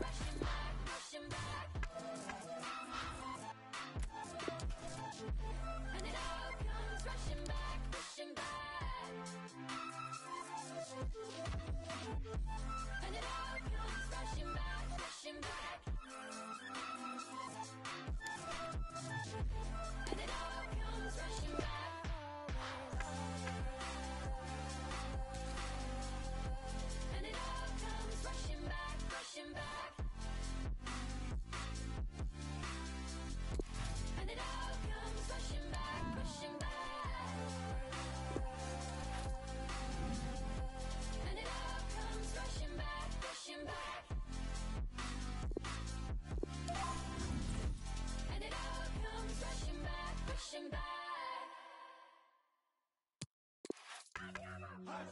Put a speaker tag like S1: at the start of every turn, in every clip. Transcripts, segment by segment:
S1: comes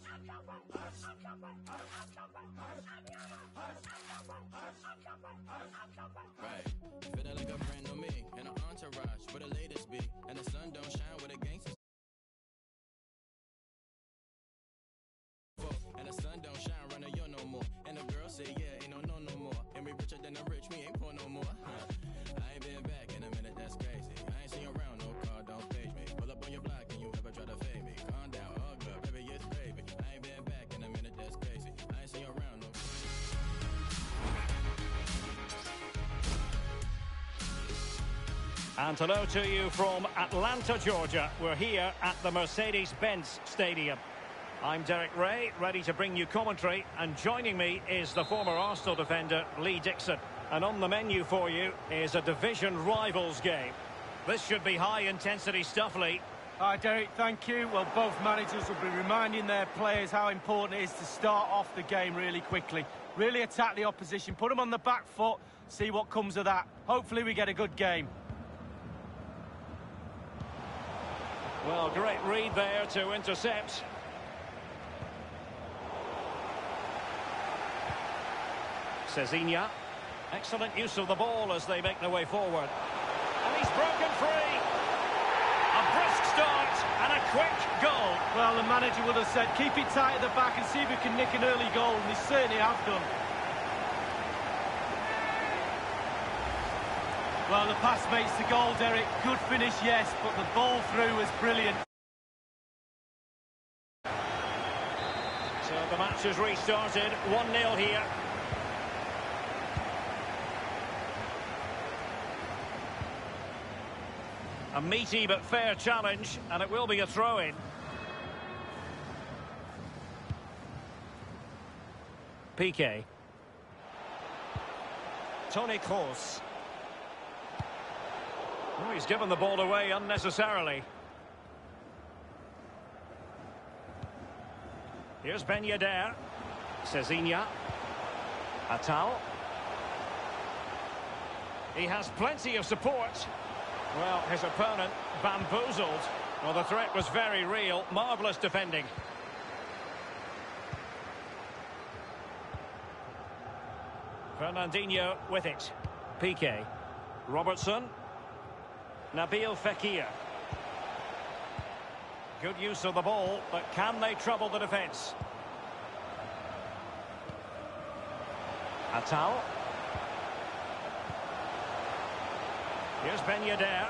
S2: Shut up! And
S3: hello to you from Atlanta, Georgia. We're here at the Mercedes-Benz Stadium. I'm Derek Rae, ready to bring you commentary, and joining me is the former Arsenal defender Lee Dixon. And on the menu for you is a division rivals game. This should be high-intensity stuff, Lee.
S4: Hi, Derek. Thank you. Well, both managers will be reminding their players how important it is to start off the game really quickly. Really attack the opposition, put them on the back foot, see what comes of that. Hopefully we get a good game.
S3: Well, great read there to intercept. Cezinha. Excellent use of the ball as they make their way forward. And he's broken free. A brisk start and a quick goal.
S4: Well, the manager would have said, keep it tight at the back and see if we can nick an early goal, and they certainly have done. Well, the pass makes the goal, Derek. Good finish, yes, but the ball through was brilliant.
S3: So the match has restarted. 1-0 here. A meaty but fair challenge, and it will be a throw-in. Piqué. Tony Kroos. Oh, he's given the ball away unnecessarily. Here's Ben Yedder. Cezinha. Atal. He has plenty of support. Well, his opponent bamboozled. Well, the threat was very real. Marvellous defending. Fernandinho with it. Piqué. Robertson. Nabil Fekir. Good use of the ball, but can they trouble the defence? Atal. Here's Ben Yedder.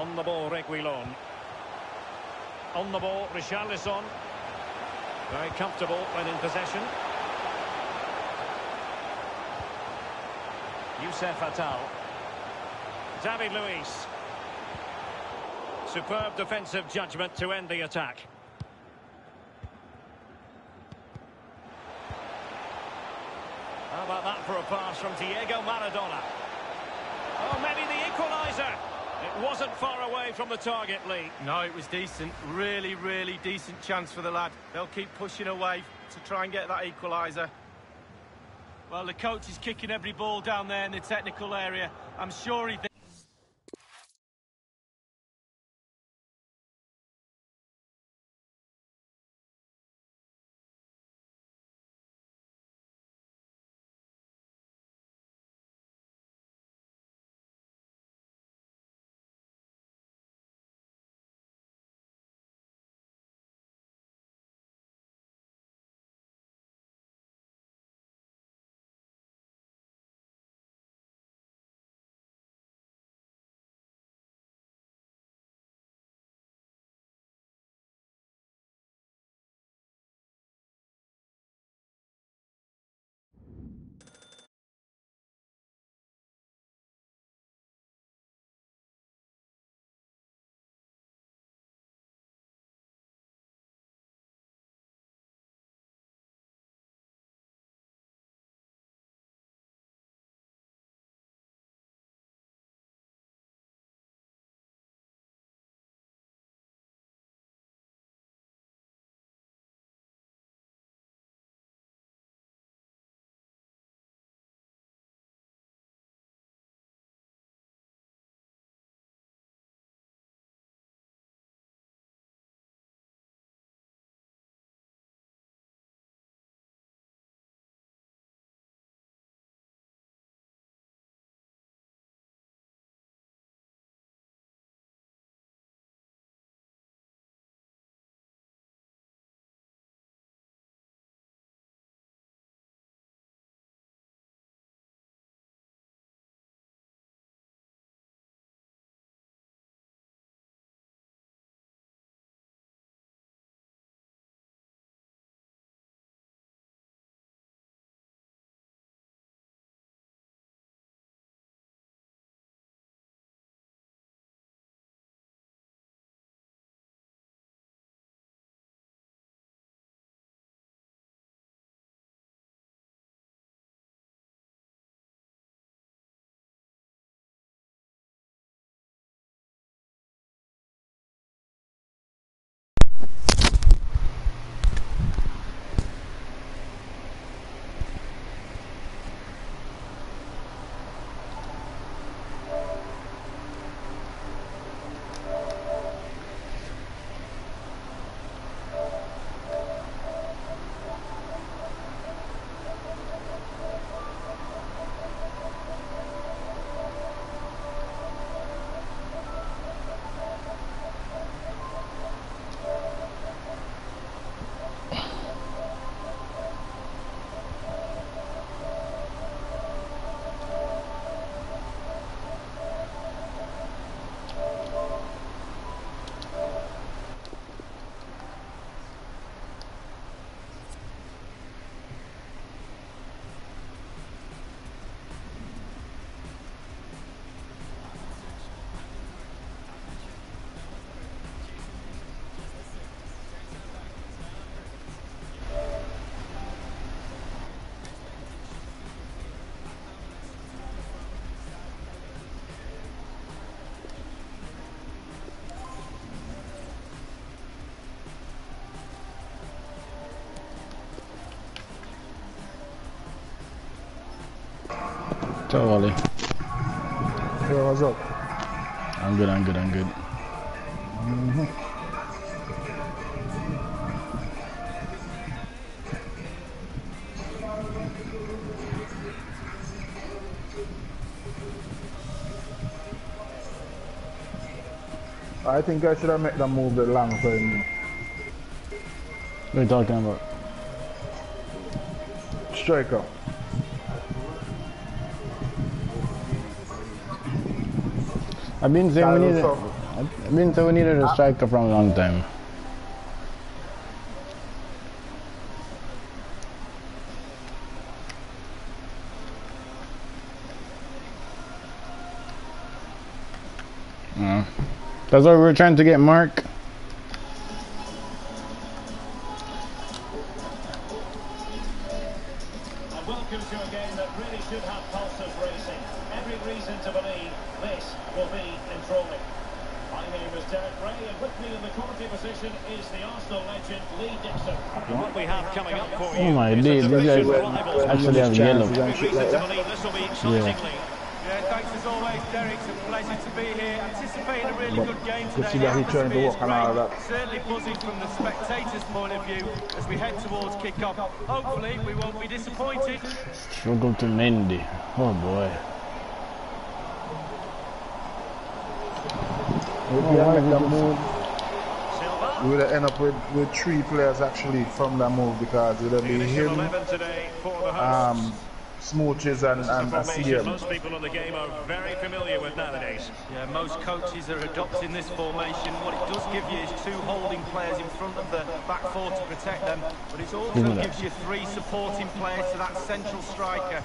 S3: On the ball, Reguilon. On the ball, Richarlison. Very comfortable when in possession. Youssef Atal. David Luiz. Superb defensive judgment to end the attack. How about that for a pass from Diego Maradona? Oh, maybe the equaliser. It wasn't far away from the target, Lee.
S4: No, it was decent. Really, really decent chance for the lad. They'll keep pushing away to try and get that equaliser. Well, the coach is kicking every ball down there in the technical area. I'm sure he
S5: Wally.
S6: Yo, what's up?
S5: I'm good, I'm good, I'm good.
S6: I think I should have made that move the long time.
S5: What are you talking about?
S6: Striker.
S5: I've been saying we
S6: Tyler
S5: needed. I've been saying we needed a striker from a long time. Uh, that's why we were trying to get Mark.
S3: To believe this will be exciting,
S5: Yeah.
S4: Yeah, thanks as always, Derek. It's a pleasure to be here. Anticipating a really
S6: But
S4: good game
S6: you
S4: today.
S6: see that he
S4: The
S6: trying to walk on all of that.
S4: Certainly buzzing from the spectators' point of view as we head towards kick-off. Hopefully, we won't be disappointed.
S5: Struggle to Mendy. Oh boy.
S6: If we had made that move,
S3: Silva.
S6: we would have ended up with, with three players actually from that move because it would be
S3: The
S6: been
S3: initial
S6: him,
S3: 11 today for the hosts.
S6: um, Smooches and,
S3: This is a
S6: and
S3: formation
S6: Asir.
S3: most people in the game are very familiar with nowadays.
S4: Yeah, most coaches are adopting this formation. What it does give you is two holding players in front of the back four to protect them, but it also
S5: Give me that.
S4: gives you three supporting players to that central striker.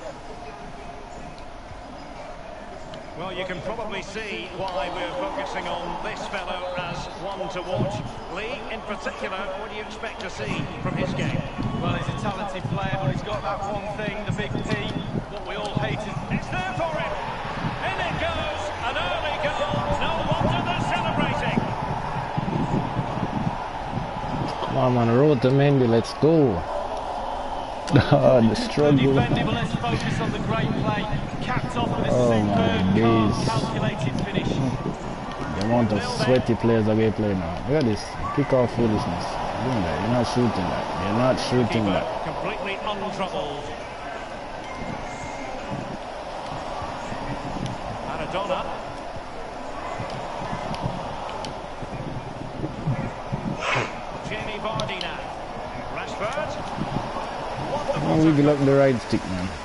S3: Well, you can probably see why we're focusing on this fellow as one to watch. Lee, in particular, what do you expect to see from his game?
S4: Well, he's a talented player, but he's got that one thing, the big P, what we all hated.
S3: It's there for him. In it goes. An early goal. No wonder they're celebrating.
S5: I'm on the road to Mendy, let's go. Oh, the
S4: Good
S5: struggle.
S4: defending, but let's focus on the great play. Capped off with a
S5: Oh, my days.
S4: calculated finish.
S5: The amount of sweaty players that we play now. Look at this. Kick off foolishness. You're doing that. You're not shooting that. You're not shooting that.
S3: completely untroubled. Maradona. Jamie Vardy now. Rashford.
S5: Oh, we look the right stick, man.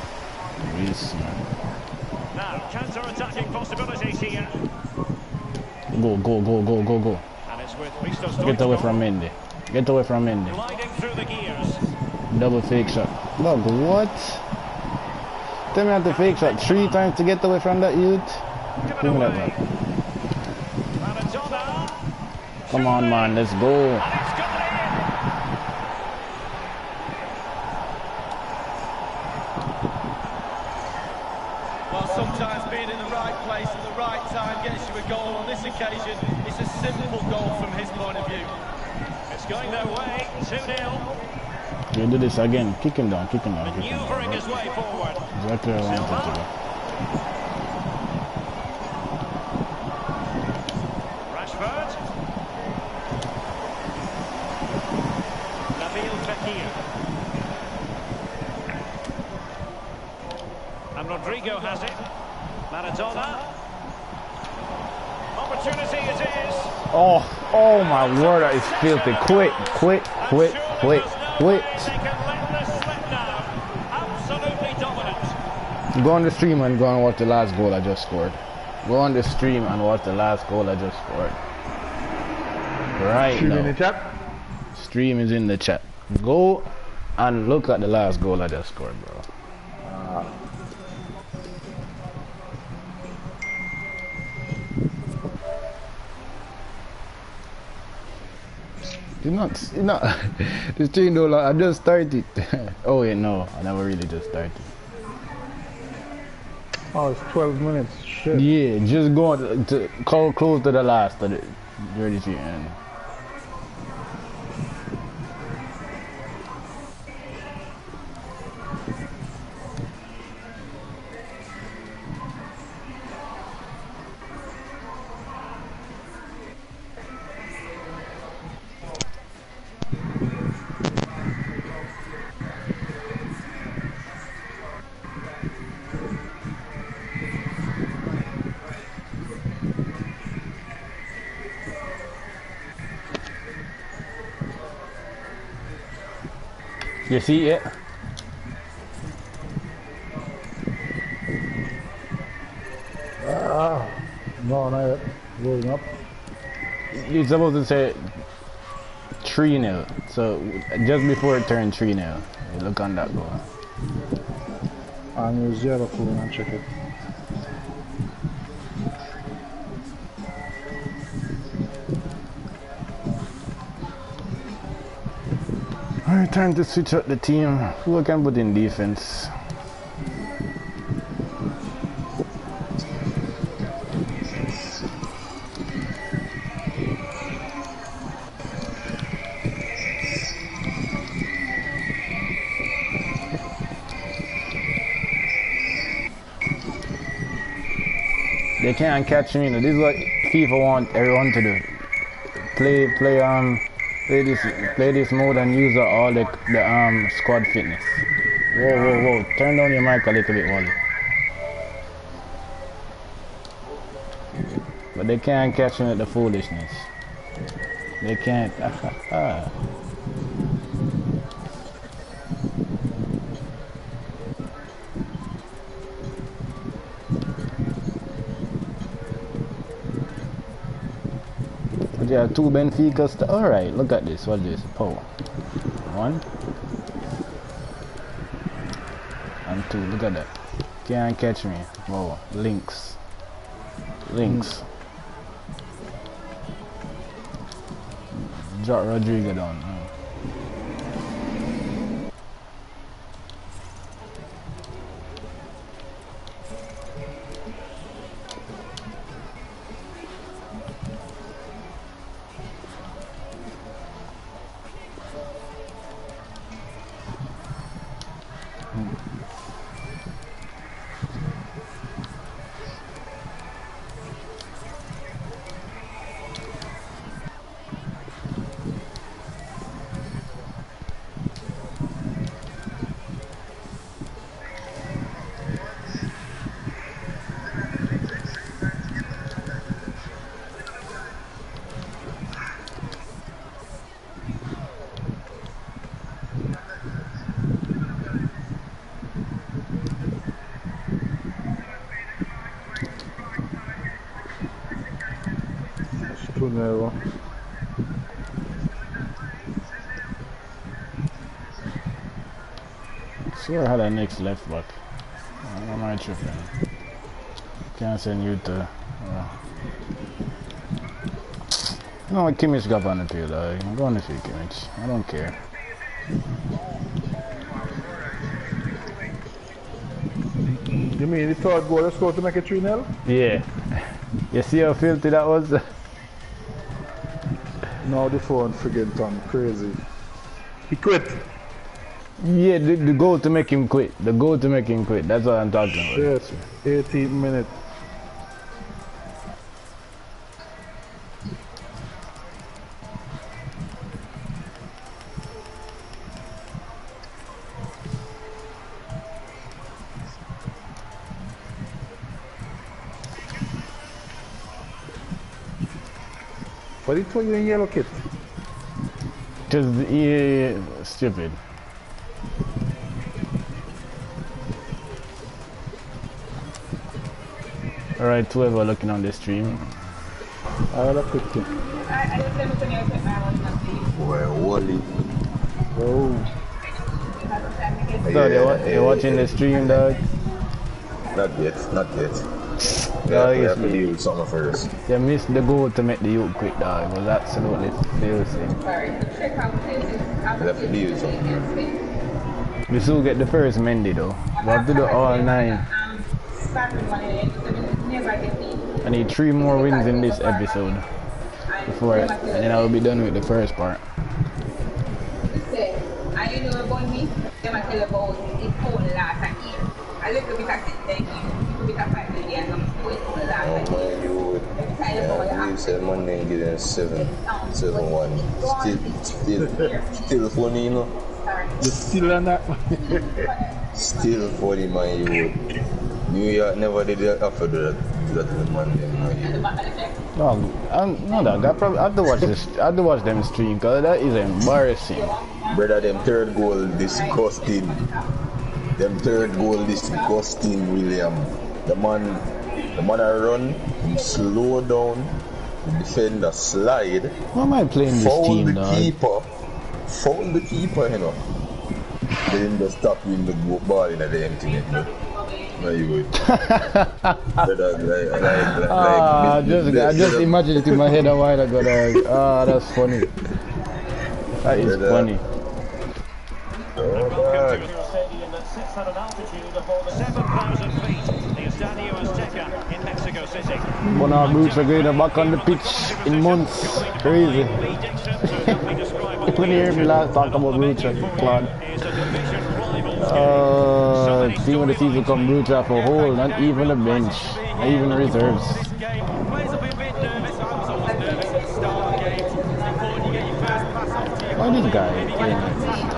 S5: Go, go, go, go, go, go.
S3: And it's with Christos
S5: Get away from Mendy. Get away from Mendy.
S3: Gliding through the gears.
S5: Double fake shot. Look, what? Tell me how to fake shot three times to get away from that youth.
S3: Give
S5: me that. Come on, man. Let's go.
S3: And it's got it in.
S4: Well, sometimes being in the right place at the right time gets you a goal. On this occasion, it's a simple goal from his point of view.
S3: It's going their way. 2-0.
S5: You do this again. Kick him down. Kick him down. Kick him down.
S3: his way.
S5: Exactly where I wanted to go.
S3: Rashford. Nabil Fekir. And Rodrigo has it. Maradona. Opportunity it is.
S5: Oh, oh my word, that is filthy. Quit, quit,
S3: And
S5: quit,
S3: surely
S5: quit, quit.
S3: way They can let this slip now. Absolutely dominant.
S5: Go on the stream and go and watch the last goal I just scored. Go on the stream and watch the last goal I just scored. Right
S6: Stream in the
S5: now.
S6: chat.
S5: Stream is in the chat. Go and look at the last goal I just scored, bro. It's not, it's not, this thing though, like, I just started. oh yeah, no, I never really just started.
S6: Oh, it's 12 minutes. Shit.
S5: Yeah, just going to call close to the last of the ready to end. You see it?
S7: Ah, no, not yet. Rolling up.
S5: You're supposed to say 3 nil. So just before it turned 3 nil, look on that goal.
S7: And use the other phone and check it.
S5: Time to switch up the team. Who can put in defense? They can't catch me. This is what FIFA want everyone to do. Play, play, um, play this, play this mode and use all the, the um squad fitness. Whoa, whoa, whoa! Turn down your mic a little bit, Wally. But they can't catch me at the foolishness. They can't. two Benficas. Alright, look at this. What's this? Oh. One. And two. Look at that. Can't catch me. Whoa. Links. Links. Mm. Drop Rodrigo down.
S7: Tunero.
S5: Swear I had a next left back. What am I tripping? Can't send you to. Uh, no, Kimmich got on the field. Uh, go on the field, Kimmich. I don't care.
S7: You mean the third goal is going to make it 3 0?
S5: Yeah. You see how filthy that was?
S7: Now the phone friggin' Tom crazy. He quit.
S5: Yeah, the, the goal to make him quit. The goal to make him quit. That's what I'm talking about.
S7: Yes, 18 minute. But it was in yellow kit.
S5: Just yeah, stupid. Alright, whoever looking on the stream.
S7: I had a quick thing.
S8: Well, Wally.
S7: Oh,
S5: So they wa- they watching the stream, dog.
S8: Not yet, not yet.
S5: Yeah,
S8: Yeah, we have to deal with something first.
S5: They missed the goal to make the youth quit, dog. It was absolutely filthy.
S8: We have to deal with something.
S5: We still get the first Mendy though. We have to do all nine. I need three more wins in this episode before, and then I will be done with the first part.
S9: I you know about me, them I tell about it phone last year. A little bit of six days, a little bit of five days, and I'm going to
S8: Oh,
S9: last year.
S8: man, you yeah, you said Monday and get in 7, 7 1. Still, still, still funny, you know?
S7: you still on that?
S8: Still funny, man, you. New York never did that after that, that on Monday, man. You
S5: No, um, no, dog. I probably I have to watch this. I have to watch them stream because that is embarrassing.
S8: Brother, them third goal disgusting. Them third goal disgusting, William. The man, the man I run, him slow down, the defender slide,
S5: Why am I playing this
S8: foul
S5: team,
S8: the
S5: dog?
S8: keeper, foul the keeper, you know. Then just stop him the go- ball in the empty net. no. No, you would.
S5: Ah, just, I just imagined it in my head a while ago. Dog. Ah, that's funny. That is
S8: Brother.
S5: funny.
S8: Oh, God.
S3: to a stadium that sits at an altitude of over 7,000 feet, the Estadio Azteca in Mexico City.
S5: One of our boots are going back on the pitch in months. Crazy. When you hear me last talk about Boots, Claude.
S3: is a
S5: Uh, team of the season come Boots off a hole, not even the bench, not even reserves.
S10: A
S5: Why this guy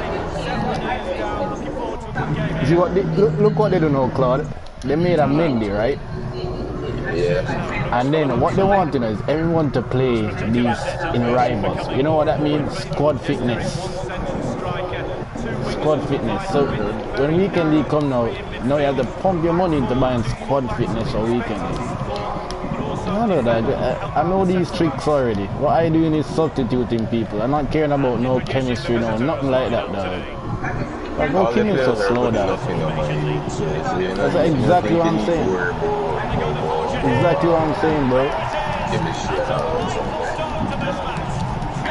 S5: see what? They, look, look what they do now, Claude. They made a Mendy, right?
S8: Yeah.
S5: And then what they want you know, is everyone to play these in rivals. You know what that means? Squad fitness. Squad fitness. So when weekend league come now, now you have to pump your money into buying squad fitness or weekend league. No, no, that, I, I know these tricks already. What I doing is substituting people. I'm not caring about no chemistry, no, nothing like that, dog. Like, no chemistry so slow
S8: good
S5: down.
S8: enough, you know, man. So, so you're
S5: That's exactly what I'm saying.
S8: More about- about
S5: Exactly what I'm saying, bro.
S8: and all that.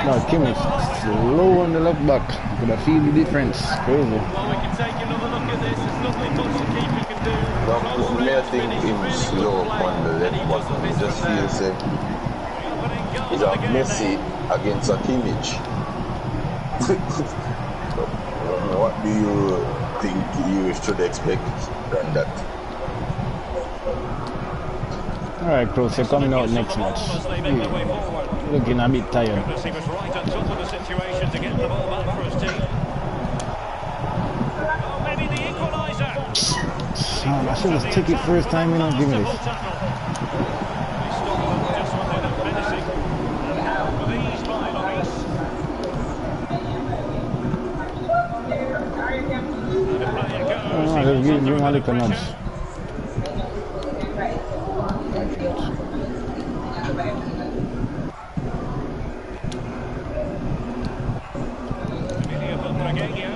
S5: No, Kim is slow on the left back. Could I feel the difference? Crazy.
S10: Well, we can take another look at this. There's nothing much the keeper can do.
S8: Now, me, I think him slow on the left back. I just feel say he's a Messi against a Kimmich. what do you think you should expect than that?
S5: Alright, Kroos, you're coming out next match.
S3: forward.
S5: Looking a bit tired.
S3: Oh, equaliser.
S5: Man, I should have took it first time, you know, give me this.
S3: Tackle. They stop them just when they're not menacing. And now with ease by Lloris. And the player goes.
S5: Oh, just give, give Malik a nudge.
S3: Emilio Butragueño.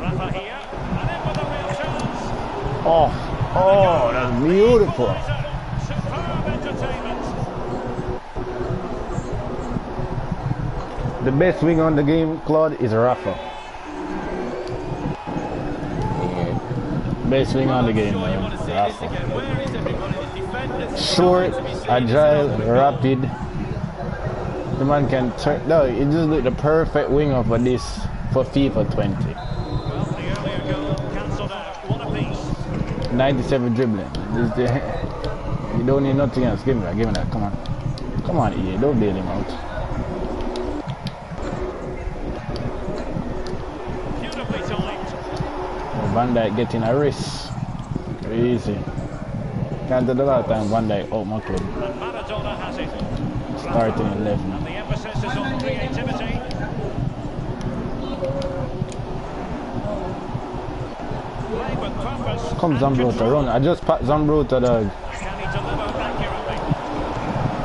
S3: Rafa here. And in with a real chance.
S5: Oh, oh, that's beautiful. The best wing on the game, Claude, is Rafa. Best wing on the game, man.
S10: want to see this
S5: Rafa.
S10: again. Where is everybody? The defenders.
S5: Short, agile, rapid. The man can turn. No, it just look the perfect winger for this for FIFA 20.
S3: Well, the earlier goal cancelled out. One apiece.
S5: 97 dribbling. This the, you don't need nothing else. Give me that. Give me that. Come on. Come on, EA. Don't bail him out. Oh, Van Dijk getting a wrist. Crazy. Can't do the last time Van Dijk out my club.
S3: And Maradona has it.
S5: Starting 11.
S3: And the emphasis is on creativity. Played with purpose.
S5: Come
S3: and
S5: Zambro run. I just pat Zambro to the
S3: Can he deliver accurately?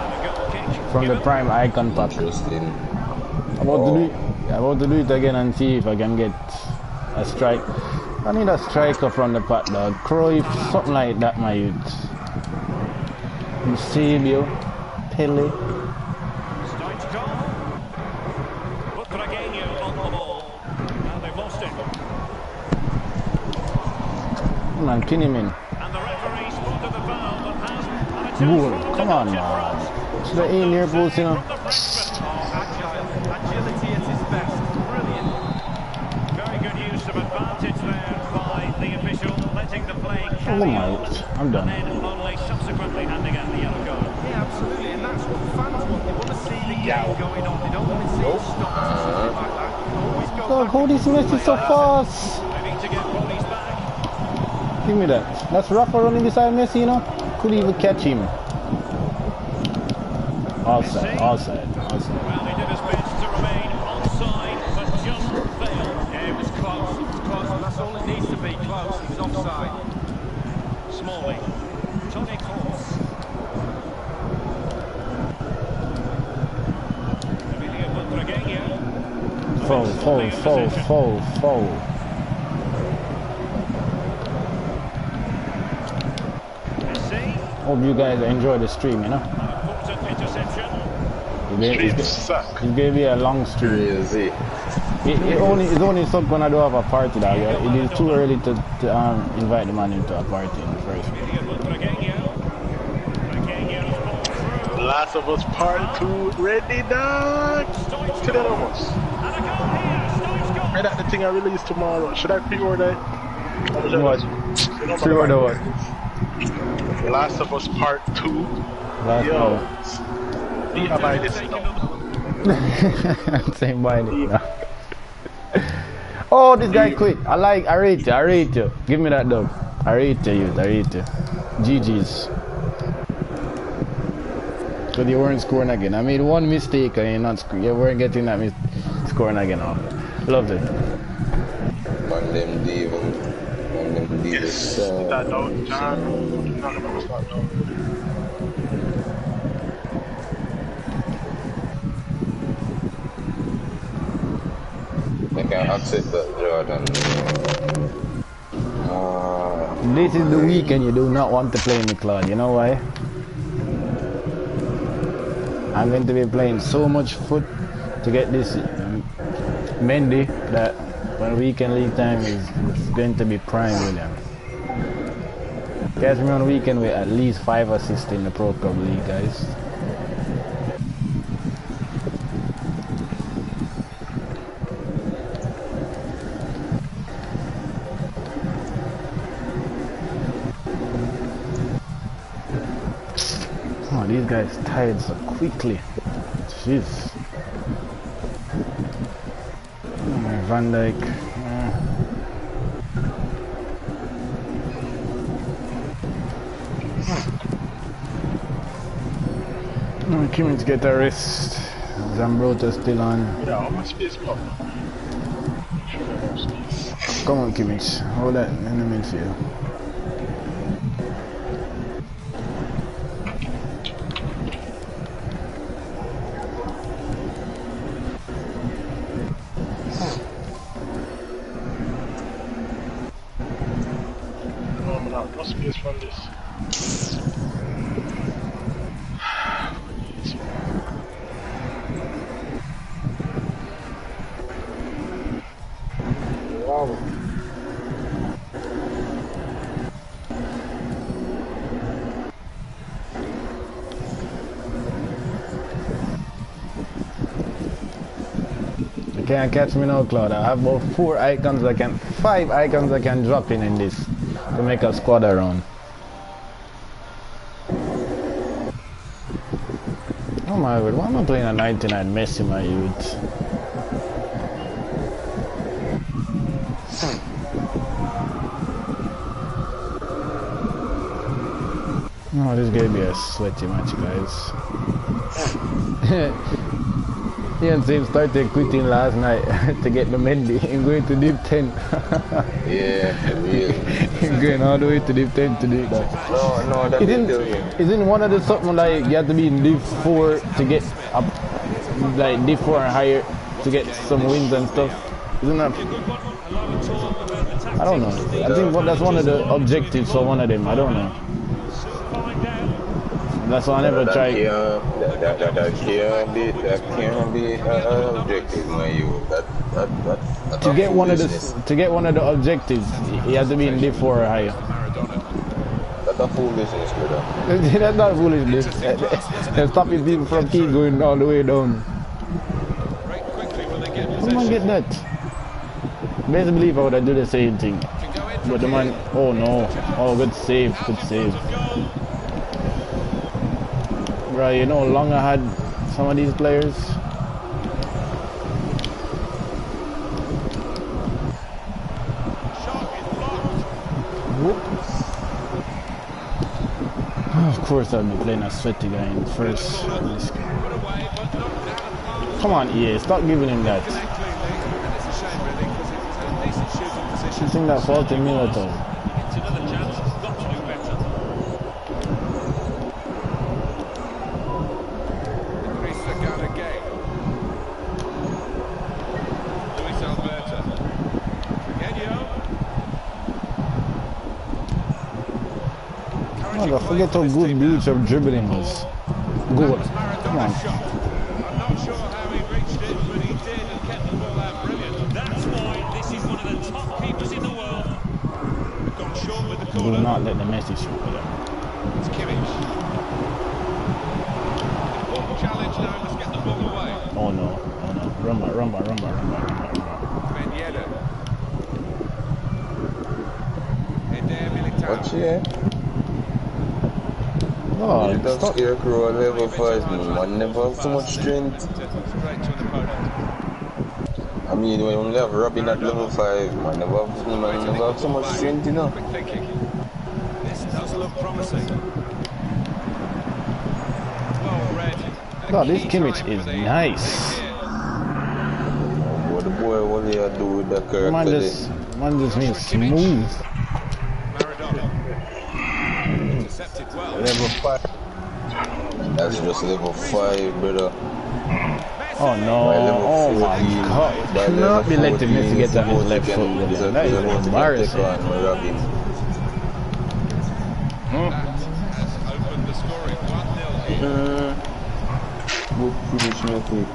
S3: And a goal kick.
S5: from the prime icon pack. I'm about to do it. I'm about to do it again and see if I can get a strike. I need a striker from the pack, dog. Cruyff, something like that, my youth. Eusebio, Pele.
S3: Starts goal. Butragueño on the ball. Now they've lost it.
S5: Come on, pin him in.
S3: And the referee spotted the foul, but has and a chance
S5: Goal.
S3: for
S5: Come on,
S3: Odegaard
S5: man. Should have aim near post, you know.
S3: from the Frenchman.
S10: Agile. Agility at his best. Oh, Brilliant.
S3: Very good use of advantage there by the official, letting the play
S5: Oh
S3: carry
S5: my,
S3: on.
S5: I'm done.
S3: Only subsequently handing out the yellow card.
S10: Yeah, absolutely. And that's what fans want. They want to see the game going on. They don't want to see it stop or something like that. Always go
S5: Dog,
S10: back
S5: how
S10: and
S5: this Messi so fast?
S3: Maybe to get bodies back.
S5: Give me that. That's Rafa running beside Messi, you know. Could even catch him. Offside, offside, offside.
S3: Well, he did his best to remain onside, but just failed. Yeah, it was close.
S10: That's all it needs to be, close. He's offside.
S3: Smalling. Tony Kroos. Emilio Butragueño.
S5: Foul, foul, foul, foul, foul.
S3: Messi.
S5: Hope you guys enjoy the stream, you know? It's gonna-
S7: Stream
S5: It's
S7: suck.
S5: it's gonna be a long stream.
S8: Crazy.
S5: It, it only it's only suck when I do have a party dog. It is too early to, to um, invite the man into a party in the first place.
S3: Emilio Butragueño. Butragueño's ball through.
S7: Last of Us Part 2 ready, dog. To that almost.
S3: And a goal here. Stoichkov.
S7: Right at the thing I release tomorrow. Should I pre-order it?
S5: What? Pre-order what?
S7: Last of Us Part 2.
S5: Last
S7: Yo.
S5: hour.
S7: Me, I buy.
S5: Same binding. yeah. oh, this guy quit. I like. I rate you. I rate you. Give me that dog. I rate you. youth, I rate you. GG's. But you weren't scoring again. I made one mistake and you're not sc- You weren't getting that mis- scoring again. Oh, loved it.
S8: Man, them devil.
S7: Yes. That dog, John.
S8: I can Jordan. Uh,
S5: This is the weekend you do not want to play me, Claude. You know why? I'm going to be playing so much foot to get this Mendy that when weekend league time is going to be prime William. Catch me on weekend with at least five assists in the Pro Club League, guys. Oh, these guys tired so quickly. Jeez. Van Dijk. No, Kimmich get a rest. Zambrotta still on.
S7: Yeah, how much space, bro? Sure, I have space.
S5: Come on, Kimmich. Hold that in the midfield. Can't catch me now, Claude. I have about four icons I can, five icons I can drop in in this to make a squad around. Oh my word, why am I playing a 99 Messi, my youth? Oh, this gonna be a sweaty match, guys. Ian Sim started quitting last night to get the Mendy and going to Div 10.
S8: yeah, real.
S5: going all the way to Div 10 to do that.
S8: No, no, that's
S5: Isn't, isn't one of the something like you have to be in Div 4 to get up, like Div 4 and higher to get some wins and stuff? Isn't that? I don't know. I think what- that's one of the objectives for one of them. I don't know. That's why I never tried.
S8: That, that, that, that can't be, that can't be an objective, my you. That, that, that, that's
S5: To get one of the to get one of the objectives, you have to be in Div 4 or higher.
S8: That's a foolishness, brother.
S5: That's not foolishness. They're stopping people from keep going all the way down. Come on, get that. Best believe I would have do the same thing. But the man, oh no. Oh, good save, good save. Bro, you know long I had some of these players? Of course I'll be playing a sweaty guy in first. Come on, EA, stop giving him that. You think that faulty Militao?
S11: It's another chance. He's got to do better.
S4: Idrissa Gana Gueye. Luis Alberto. Genio.
S5: Oh, I forget how good Militao dribbling was. Good. Come on.
S4: I'm not sure how he reached it, but he did and kept the ball out brilliant.
S11: That's why this is one of the top keepers in the world.
S4: Gone short with the
S5: Do not let the Messi shoot with them.
S4: It's Kimmich. Important challenge now, let's get the ball away.
S5: Oh no, oh no. Rumba, rumba, rumba, rumba, rumba, rumba.
S4: Ben Yedder. Eder Militao.
S8: Watch here. Eh?
S5: Oh,
S8: Little
S5: stop.
S8: scarecrow level 5, man. Never have so much strength.
S4: Straight to an opponent.
S8: I mean, when you only have Robin at level 5, man, never have, man, never have so much strength, you know.
S4: This does look promising. Well read. And a
S5: God, this Kimmich is nice.
S4: Oh,
S8: what the boy, what do you do with that character?
S5: Man just, man just means smooth.
S4: Maradona. Intercepted well.
S8: Level 5. That's just level 5, brother.
S5: Oh no, oh my
S8: 14,
S5: god.
S8: by
S5: Cannot be
S8: level
S5: letting Messi get on his
S8: it's
S5: left foot
S8: to
S5: with
S8: get-
S5: that. That is
S8: it's about to get
S5: embarrassing.
S8: on Robin.
S4: That has opened the scoring 1-0 here.
S8: Good finish, no quick.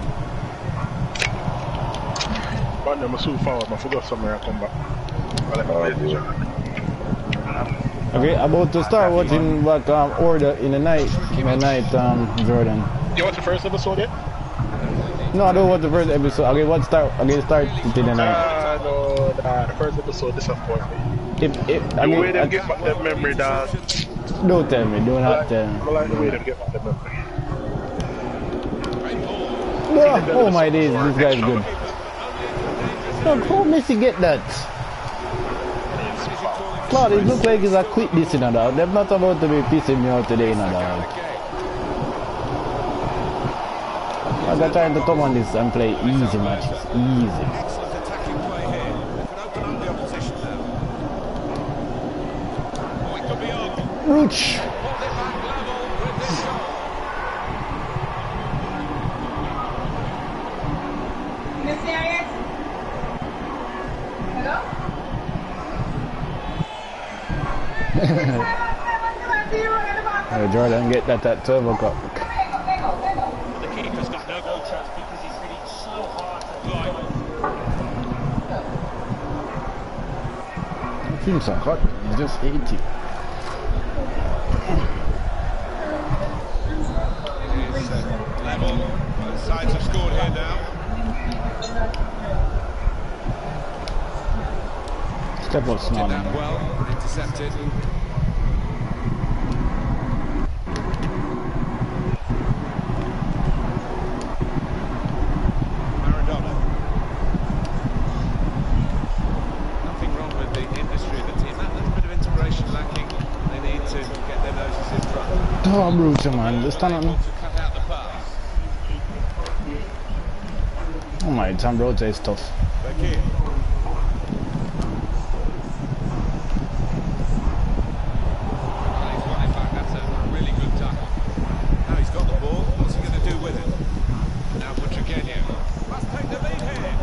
S6: But I'm so forward, I forgot somewhere I come back. I left
S8: Oh,
S6: my
S8: boy.
S5: Okay, about to start watching back um, Order in the night, the night, um, Jordan.
S6: You watch the first episode yet?
S5: No, I don't watch the first episode. Okay, what start? Okay, start to the night.
S6: Uh, no, nah, the first episode disappointed me.
S5: If, if,
S6: The
S5: I mean,
S6: way them
S5: I-
S6: get back their memory, dog.
S5: don't tell me, do not
S6: like,
S5: tell me.
S6: I like the way them get back their memory.
S5: Oh, oh my days, this guy's good. Look, how Messi get that? Claude, it look like he's a quit this in a dog. They're not about to be pissing me out today in a dog. I'm gonna try to come on this and play easy matches. Easy.
S4: Excellent attacking play here. They can open up the opposition now. Oh, it could be on.
S5: Rooch.
S4: Pulled it back level with this goal.
S9: You serious? Hello?
S5: Uh, Jordan, get that at 12 o'clock.
S11: The keeper's got no goal chance because he's hit it so hard to drive.
S5: Seems so hot. He's just 80.
S4: It is uh, level. Sides have scored here now.
S5: Step up
S4: Did that well. Intercepted. Maradona. Nothing wrong with the industry of the team. That little bit of inspiration lacking. They need to get their noses in front.
S5: Oh, Bruce, man. Just stand
S4: Able
S5: on.
S4: to cut out the pass.
S5: Oh my, Tom Rhodes is tough.
S4: Bakir. Well, he's won it back. That's a really good tackle. Now he's got the ball. What's he going to do with it? Now Butragueño. Must take the lead here.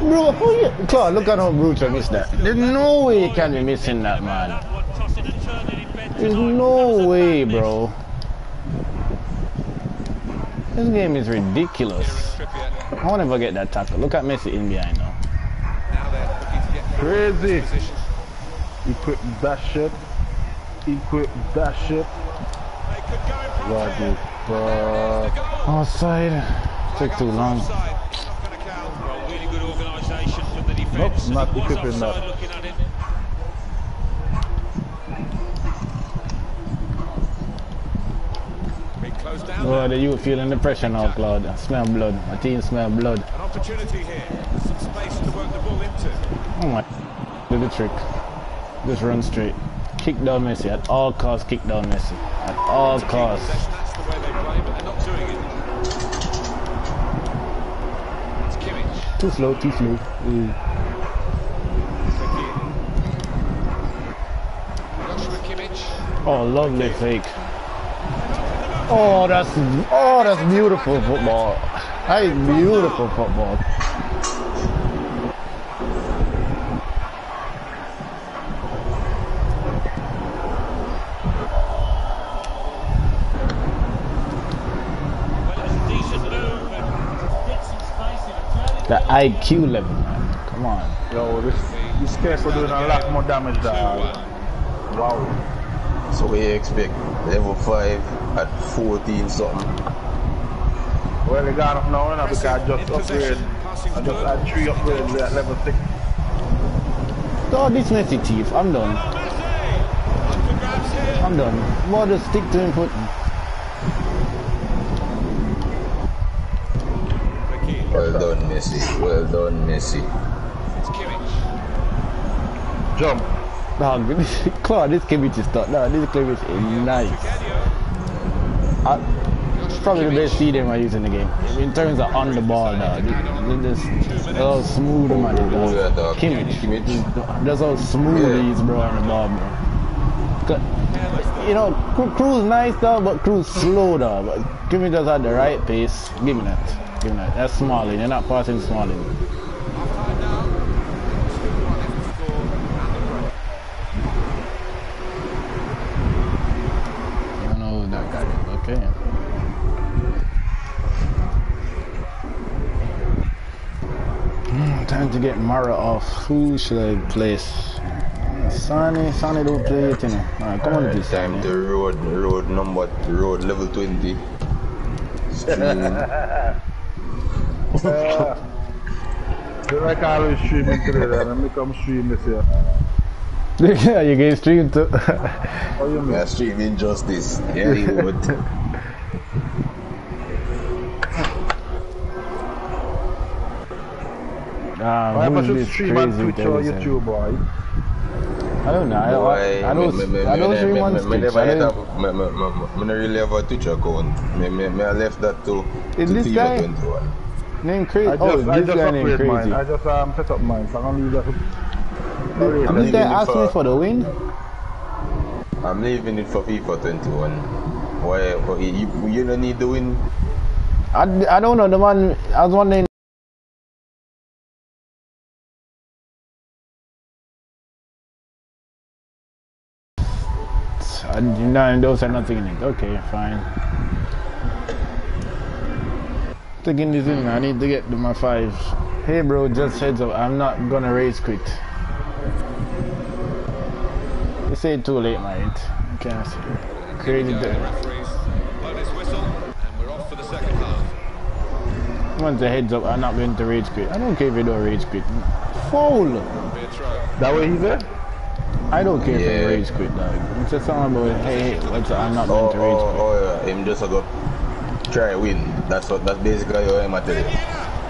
S5: Bro, how you... Claude, look at how Bruce missed that. There's no way he can be missing that, man. There's no way, bro. This game is ridiculous. I won't ever get that tackle. Look at Messi in behind now.
S4: Now looking to get
S6: Crazy. Equip that shit. Equip that shit.
S4: They could go in front
S6: What
S4: here.
S6: the
S4: And
S6: fuck?
S5: Offside. Took too long.
S4: Offside. Not going to count.
S11: Well, really good organisation from the defence.
S6: Nope, not equipping that.
S11: offside looking at him.
S4: Being closed down. Now.
S5: the youth feeling the pressure now, Claude. I smell blood. My team smell blood.
S4: An opportunity here. Some space to work the ball into.
S5: Oh my. Do the trick. Just run straight. Kick down Messi. At all costs, kick down Messi. At all costs.
S4: That's the way they play, but they're not doing it. It's Kimmich.
S5: Too slow, too slow. Mm. Oh, lovely fake. Oh, that's oh, that's beautiful football. That is beautiful football.
S11: Well, it was a decent move, but get some space in it.
S5: The IQ level, man. Come on.
S6: Yo, this, this case are doing a lot more damage dog. Wow.
S8: So what you expect? Level 5 at 14 something.
S6: Well, they got up now, you know, because I just
S4: In
S6: upgrade.
S4: possession, passing
S6: I just
S4: good.
S6: had three upgrades at level 6.
S5: Oh, this Messi thief. I'm done.
S4: Up for grabs here.
S5: I'm done. More just stick to him foot.
S8: Well done, Messi. Well done, Messi.
S4: It's Kimmich.
S6: Jump.
S5: Dog, this, Claude, this Kimmich is stuck. No, this Kimmich is nice. I, it's probably the best CDM I use in the game. In terms of on the ball, dog. This, this, how smooth man is,
S8: Who uh,
S5: dog.
S8: dog?
S5: Kimmich.
S8: Kimmich?
S5: That's how smooth
S8: Yeah.
S5: he is, bro, on the ball, bro. You know, Cru- Cruz nice, dog, but Cruz slow, dog. But Kimmich does have the right pace. Give me that. Give me that. That's Smalling. You're not passing Smalling.
S4: Half-time now. 2-1 is the score and the break.
S5: I don't know who that guy is. Okay. Hmm, time to get Mara off. Who should I place? Sonny, Sonny don't play it, you know. Alright, come on,
S8: Alright,
S5: please,
S8: time
S5: Sonny.
S8: to road, road number, road level 20. Stream.
S6: Uh, they like always streaming today, then and me come stream this year.
S5: yeah, you get stream too.
S6: How you mean?
S8: Yeah, stream injustice. Yeah, you would.
S5: um,
S6: Why
S5: who's
S6: should
S5: this
S6: stream on Twitch or? YouTube, boy?
S5: I don't know. I,
S8: Boy,
S5: I, I don't.
S8: me- me-
S5: I don't stream on
S8: me- me
S5: Twitch.
S8: never
S5: I
S8: had
S5: don't-
S8: a- me- me- me- me really have a Twitch account. Me, me, me I left that to,
S5: Is
S8: to
S5: this
S8: FIFA
S5: guy?
S8: 21.
S5: Name crazy.
S6: I just,
S5: oh,
S6: I
S5: this
S6: just
S5: guy named
S6: upgrade
S5: crazy.
S6: mine. I just um, set up mine, so I'm gonna leave that. to-
S5: This
S8: I'm
S5: guy
S8: leaving it
S5: me
S8: for-
S5: for the win.
S8: I'm leaving it for FIFA 21. Why? why- You, you don't need the win.
S5: I, I don't know the man. I was wondering. No, those are nothing in it. Okay, fine. Taking this in, I need to get to my fives. Hey, bro, just heads up. I'm not gonna race quit. You say too late, mate. Okay, crazy.
S4: Go,
S5: day.
S4: and.
S5: Once the heads up, I'm not going to rage quit. I don't care if you don't rage quit. Foul!
S6: That way he said?
S5: I don't care if
S8: Yeah.
S5: you rage quit, dog. It's just something about, hey, hey, what's I'm not
S8: Oh,
S5: going to rage
S8: oh,
S5: quit.
S8: oh, yeah. Him just a go try win. That's what. That's basically what I'm tell you.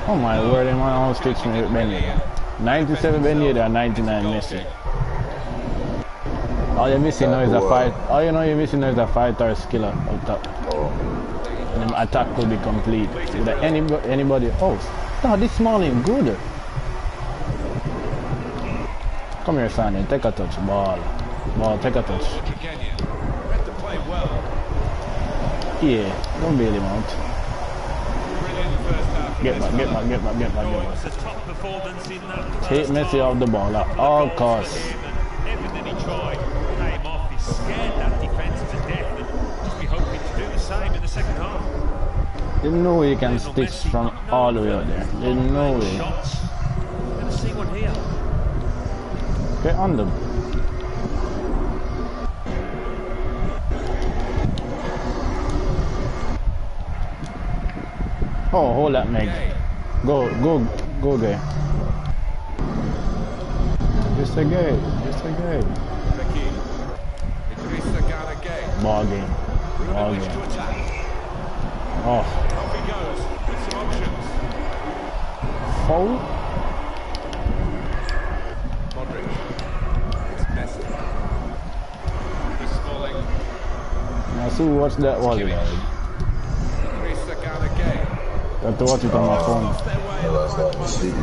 S5: Oh my word, them one almost takes me with Ben Yedder. 97 Ben Yedder 99 Messi. All you're missing now is a fight. All you know you're missing now is a fighter skiller up top.
S8: Oh.
S5: And the attack will be complete. With anybody, anybody. Oh, no, this morning good. Come here, Sonny. Take a touch. Ball. Ball, take a touch.
S4: The.
S5: Yeah, don't
S4: first half. from
S5: Get back, get back, get back, get back, get back. Take Messi off the ball at all costs.
S11: and Everything he be the the
S5: can stick from all the way out there.
S11: See one here.
S5: Get on them. Oh, hold up, Meg. Go, go, go, guy. Just a guy. Just a
S4: Gay.
S5: Ball game. Ball game. Oh, foul?
S4: Modric. It's Messi. Chris Smalling.
S5: Now, see what's that was
S4: Kimmich.
S5: about.
S4: Idrissa
S5: have to watch it on my phone.
S8: Never start sleeping.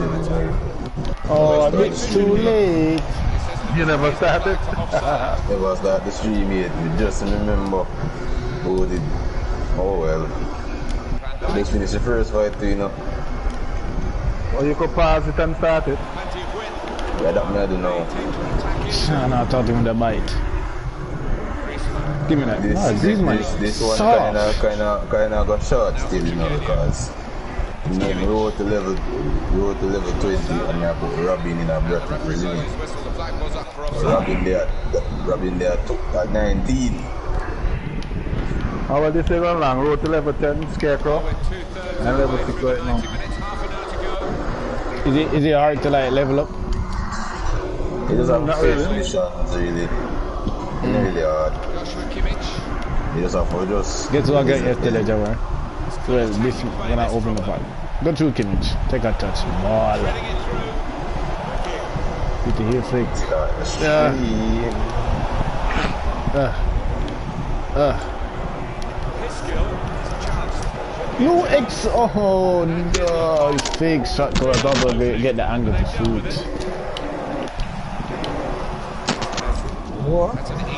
S5: Oh, it's too late.
S6: You never started?
S8: Never start the stream yet. We just remember who did. Oh well. We just finished the first fight too, you know.
S6: Or you could pause it and start it.
S8: Yeah, that me I don't know.
S5: Nah, nah, I thought him with a bite. Give me that.
S8: This,
S5: Nah,
S8: this,
S5: these
S8: this, this one
S5: soft.
S8: kinda, kinda, kinda got short still, you know, because you know, we road to level, we road to level 20 and I put Robin in a bracket for limit. Robin there, Robin there took at 19.
S6: How will this thing run long? Road to level 10, Scarecrow. And level 6 right now.
S5: Is it, is it hard to like level up?
S8: It doesn't have
S6: Not
S8: first
S6: really.
S8: missions really. It's really hard. You just have to just
S5: Guess what I get yesterday, Jawar? Well, this when I open the file. Go through Kimmich. Take a touch. Ball. With the heel flick.
S8: start the
S5: Yeah.
S8: stream.
S5: Uh. Uh. You ex. Oh no. Fake shot to a double. Get get the angle to shoot.
S6: What?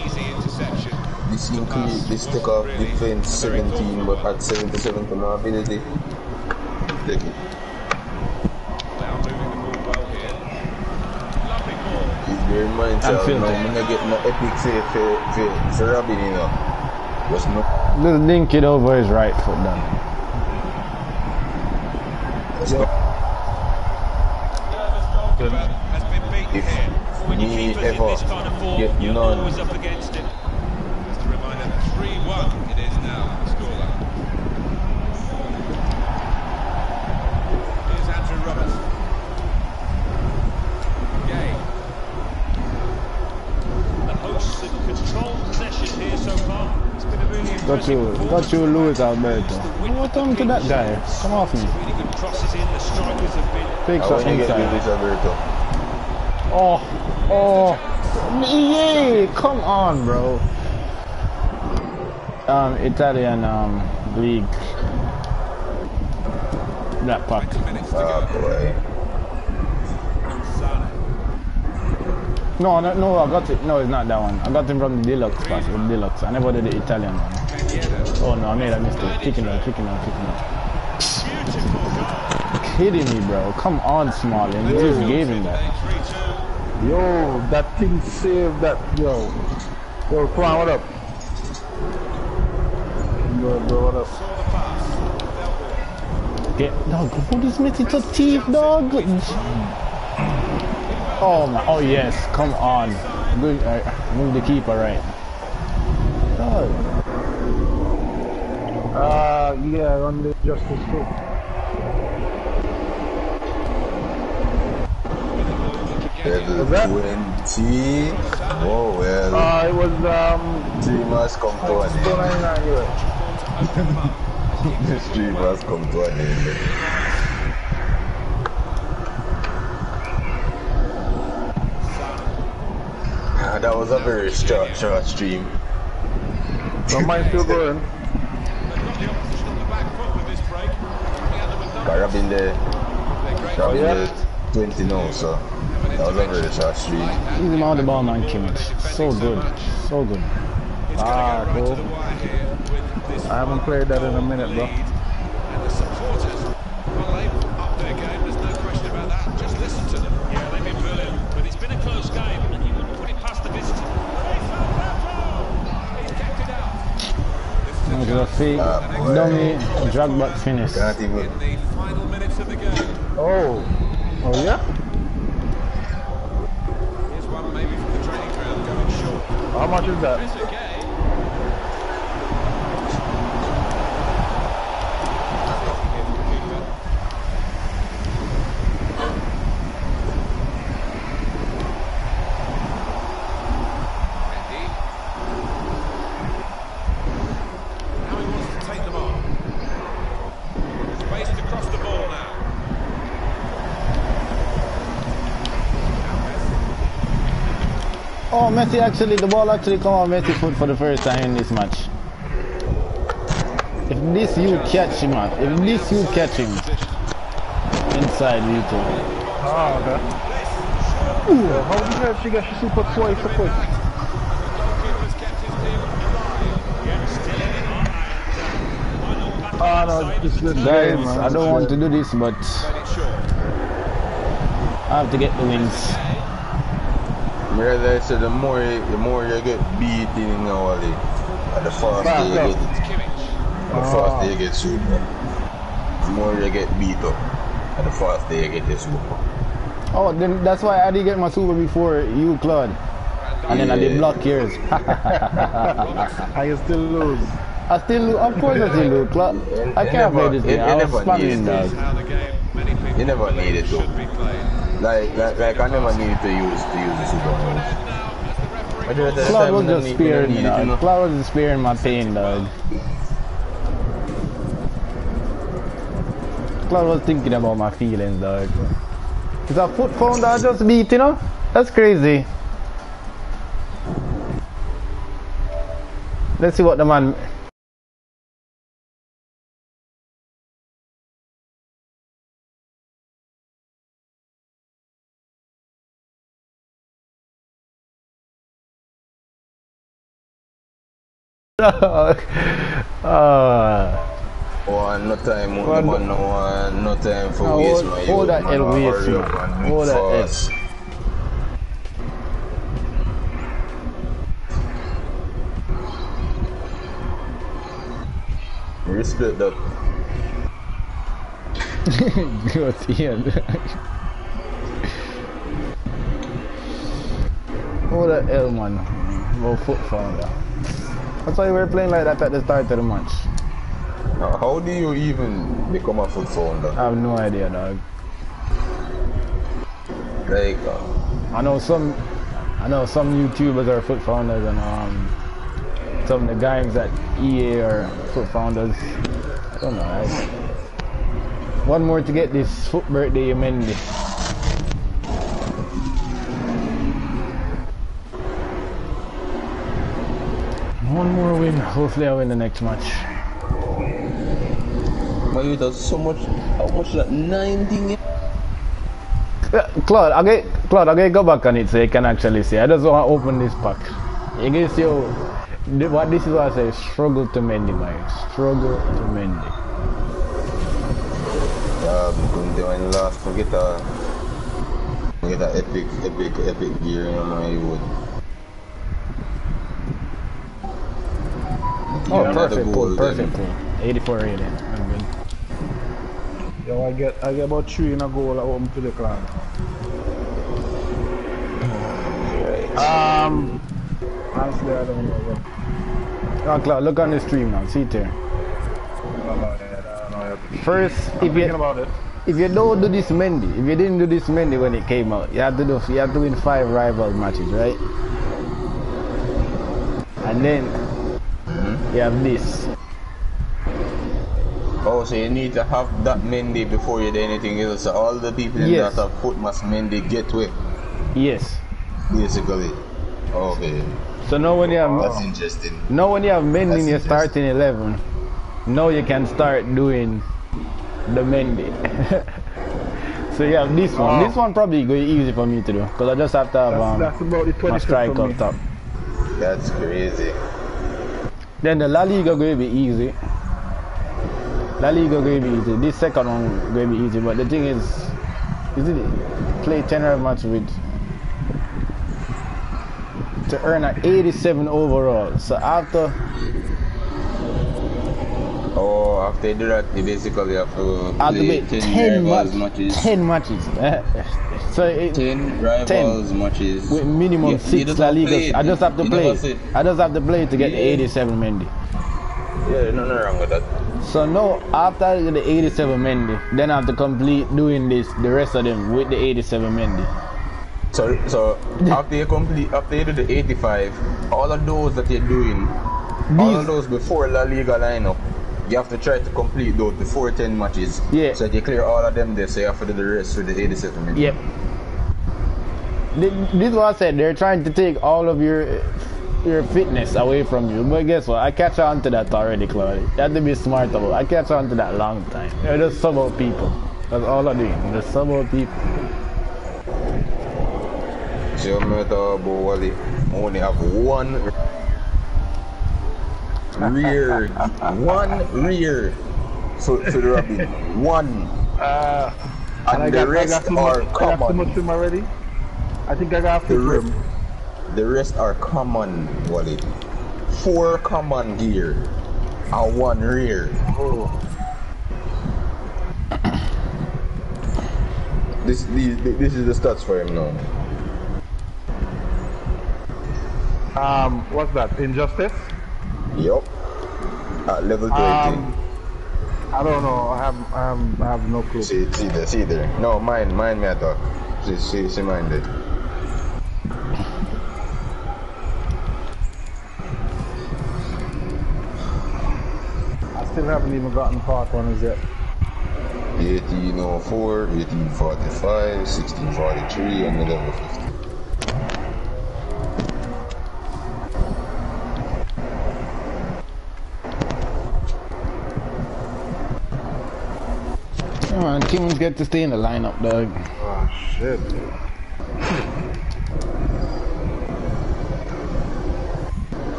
S4: That's an easy interception.
S8: This increase, take off defense 17 but at 77 to no ability. Take it.
S4: They are moving the ball well here. Lovely ball.
S8: It's bear in mind,
S5: And
S8: sir,
S5: filter.
S8: now, I'm not get no epic save for, for, for Robin, you know. Was no,
S5: Just link it over his right foot down.
S8: was no,
S4: Has been beaten
S8: if
S4: here.
S8: me ever get none,
S5: Got you, got you, Luis Alberto. What happened to that guy? Come off me.
S11: Really good crosses in. The strikers have been
S5: Fake
S8: I
S5: shot
S8: want to
S5: inside.
S8: Luis Alberto.
S5: Oh, oh, yeah, come on, bro. Um, Italian um league. That puck.
S8: Ah, boy.
S5: No, no, no, I got it. No, it's not that one. I got him from the deluxe pass, the deluxe. I never did the Italian one. Oh no, I made a mistake. Kicking out, kicking out, kicking out. Kidding me, bro. Come on, Smalling. You just gave him that.
S6: Yo, that thing saved that. Yo. Yo, come on, what up? Yo, bro, what up?
S5: Get dog. Put this Messi to teeth, dog. Oh my. Oh yes. Come on. Good. Uh, move the keeper right. Dog.
S6: Uh, yeah, on the Justice.
S8: Level
S6: that?
S8: 20. Oh, well.
S6: Uh, it was, um,
S8: Dream has come to an end.
S6: 299.
S8: This dream has come to an end. Ah, that was a very short, short stream.
S6: Don't mind still going.
S8: Got Robin there. Robin
S6: yeah.
S8: there 20 now, so that was a very short stream.
S5: Easy him out the ball, man, Kimmich. So good. So good.
S6: Ah, cool. I haven't played that in a minute, bro.
S4: And the supporters, well, they've upped game, there's no question about that. Just listen to them.
S11: Yeah, they've been brilliant, but it's been a close game, and wouldn't put it past the visitors.
S4: He's kept it out.
S5: Look at the feet. Dummy. Drag back finish.
S8: Can't even.
S4: In the final minutes of the game.
S6: Oh. Oh, yeah?
S4: Here's one maybe from the training ground going short.
S6: How much is that?
S4: It's okay. Mendy. Now he wants to take them on. Spaced across the ball now.
S5: Oh, Messi actually, the ball actually come on Messi foot for the first time in this match. If this you catch him, man. If this you catch him inside you too.
S6: Ah, okay. How did her figure she super twice so quick? Ah, no, this is the
S5: Guys,
S6: game.
S5: I don't want to do this, but I have to get the wins.
S8: Whereas I said, the more the more you get beat in Nawali, and the ah. faster you get the faster you get super. The more you get beat up, and the faster you get the super.
S5: Oh, then that's why I didn't get my super before you, Claude. And then I did
S8: Yeah.
S5: block yours.
S6: I can still lose.
S5: I still lose. Of course I still lose, Claude. I can't
S8: never-
S5: play this
S8: you-
S5: game.
S8: you
S5: I was spamming,
S8: need
S5: dog.
S8: this. You never need it though. Like, like, like I never need to use to use the super moves. Majority of the
S5: Claude
S8: time,
S5: was just
S8: need- you don't
S5: sparing me,
S8: it, you know?
S5: dog. Claude was just sparing my pain, dog. Claude was thinking about my feelings, dog. Is a foot found I just beat, you know? That's crazy. Let's see what the man. uh,
S8: Oh, no time, man, no, uh, no time for
S5: no,
S8: waste, man.
S5: hold
S8: You,
S5: that
S8: man,
S5: L waste,
S8: up
S5: man. Hold that L.
S8: Respect that.
S5: Go to the end. Hold that L, man. Go foot founder. That's why we were playing like that at the start of the match.
S8: Now, how do you even become a foot founder?
S5: I have no idea, dog.
S8: Like, uh,
S5: I know some, I know some YouTubers are foot founders, and um, some of the guys at EA are foot founders. I don't know. One more to get this foot birthday, Mendy. One more win. Hopefully, I win the next match.
S8: my youth has so much, how much that nine thing?
S5: Yeah, Claude, I get Claude, I get go back on it so you can actually see. I just want to open this pack. You can see how, what this is what I say, struggle to Mendy, man. Struggle to Mendy.
S8: Um, kunti when last forget a, get a epic, epic, epic gear in my wood.
S5: Oh,
S8: Gear another
S5: perfect pull,
S8: goal,
S5: perfect
S8: then.
S5: pull. 84 rating. I'm good.
S6: Yo, I get I get about three in a goal at home to the clan. Um, honestly, I don't know. What,
S5: Oh, Claude, look on the stream now. See it here.
S6: I don't know yet, I don't know yet.
S5: First, if you
S6: about it.
S5: if you don't do this Mendy, if you didn't do this Mendy when it came out, you have to do you have to win five rival matches, right? And then you have this.
S8: Oh, so you need to have that Mendy before you do anything else. So all the people in
S5: Yes.
S8: that have foot must Mendy get with,
S5: Yes.
S8: basically. Okay,
S5: So now when you have
S8: that's interesting.
S5: Now when you have Mendy in your
S8: That's
S5: starting 11, now you can start doing the Mendy. so you have this one.
S6: Oh.
S5: This one probably going easy for me to do because I just have to have
S6: That's,
S5: um,
S6: that's about the
S5: my
S6: 20
S5: strike
S6: for
S5: up top.
S8: That's crazy.
S5: Then the La Liga going to be easy. La Liga going to be easy. This second one going to be easy. But the thing is, is it play 10 hour match with to earn an 87 overall. So after
S8: Oh, after you do that, you basically have to ah,
S5: I have
S8: play
S5: play
S8: 10,
S5: 10,
S8: rivals
S5: match,
S8: matches.
S5: 10 matches. so it,
S8: 10 rivals matches.
S5: with minimum
S8: You- you
S5: six
S8: just
S5: La
S8: have
S5: Ligas. I just have to
S8: You
S5: play.
S8: never
S5: it.
S8: said-
S5: I just have to play to get the 87 Mendy.
S8: Yeah, nothing wrong with that.
S5: So now after the 87 Mendy, then I have to complete doing this the rest of them with the 87 Mendy.
S8: So, so after you complete, after you do the 85, all of those that you're doing, all of those before La Liga lineup, you have to try to complete those before 10 matches.
S5: Yeah.
S8: So that you clear all of them there, so you have to do the rest with the 87 minutes.
S5: Yep. This is what I said. They're trying to take all of your your fitness away from you. But guess what? I catch on to that already, Claude. You have to be smart about it. I catch on to that long time. You're just sub out people. That's all I'm doing. Just sub out people.
S8: See me talk about Wally? I only have one rear, one rear for, for the rabbit. One.
S6: Uh,
S8: and,
S6: I
S8: the
S6: got, I
S8: rest
S6: got too
S8: are
S6: much, I got
S8: common.
S6: much already. I think I got
S8: The,
S6: to
S8: re-
S6: trim.
S8: the rest are common, Wally. Four common gear and one rear.
S6: Oh.
S8: This, these, this is the stats for him now.
S6: Um, what's that? Injustice?
S8: Yup. At level 20.
S6: Um, I don't know. I have, I have, I have no clue.
S8: see, see there, see there. No, mine, mine me I talk. See, see, see mine there.
S6: I still haven't even gotten part runners yet.
S8: 1804, 1845, 1643, and the level 50.
S5: Kings get to stay in the lineup, dog.
S6: Oh shit.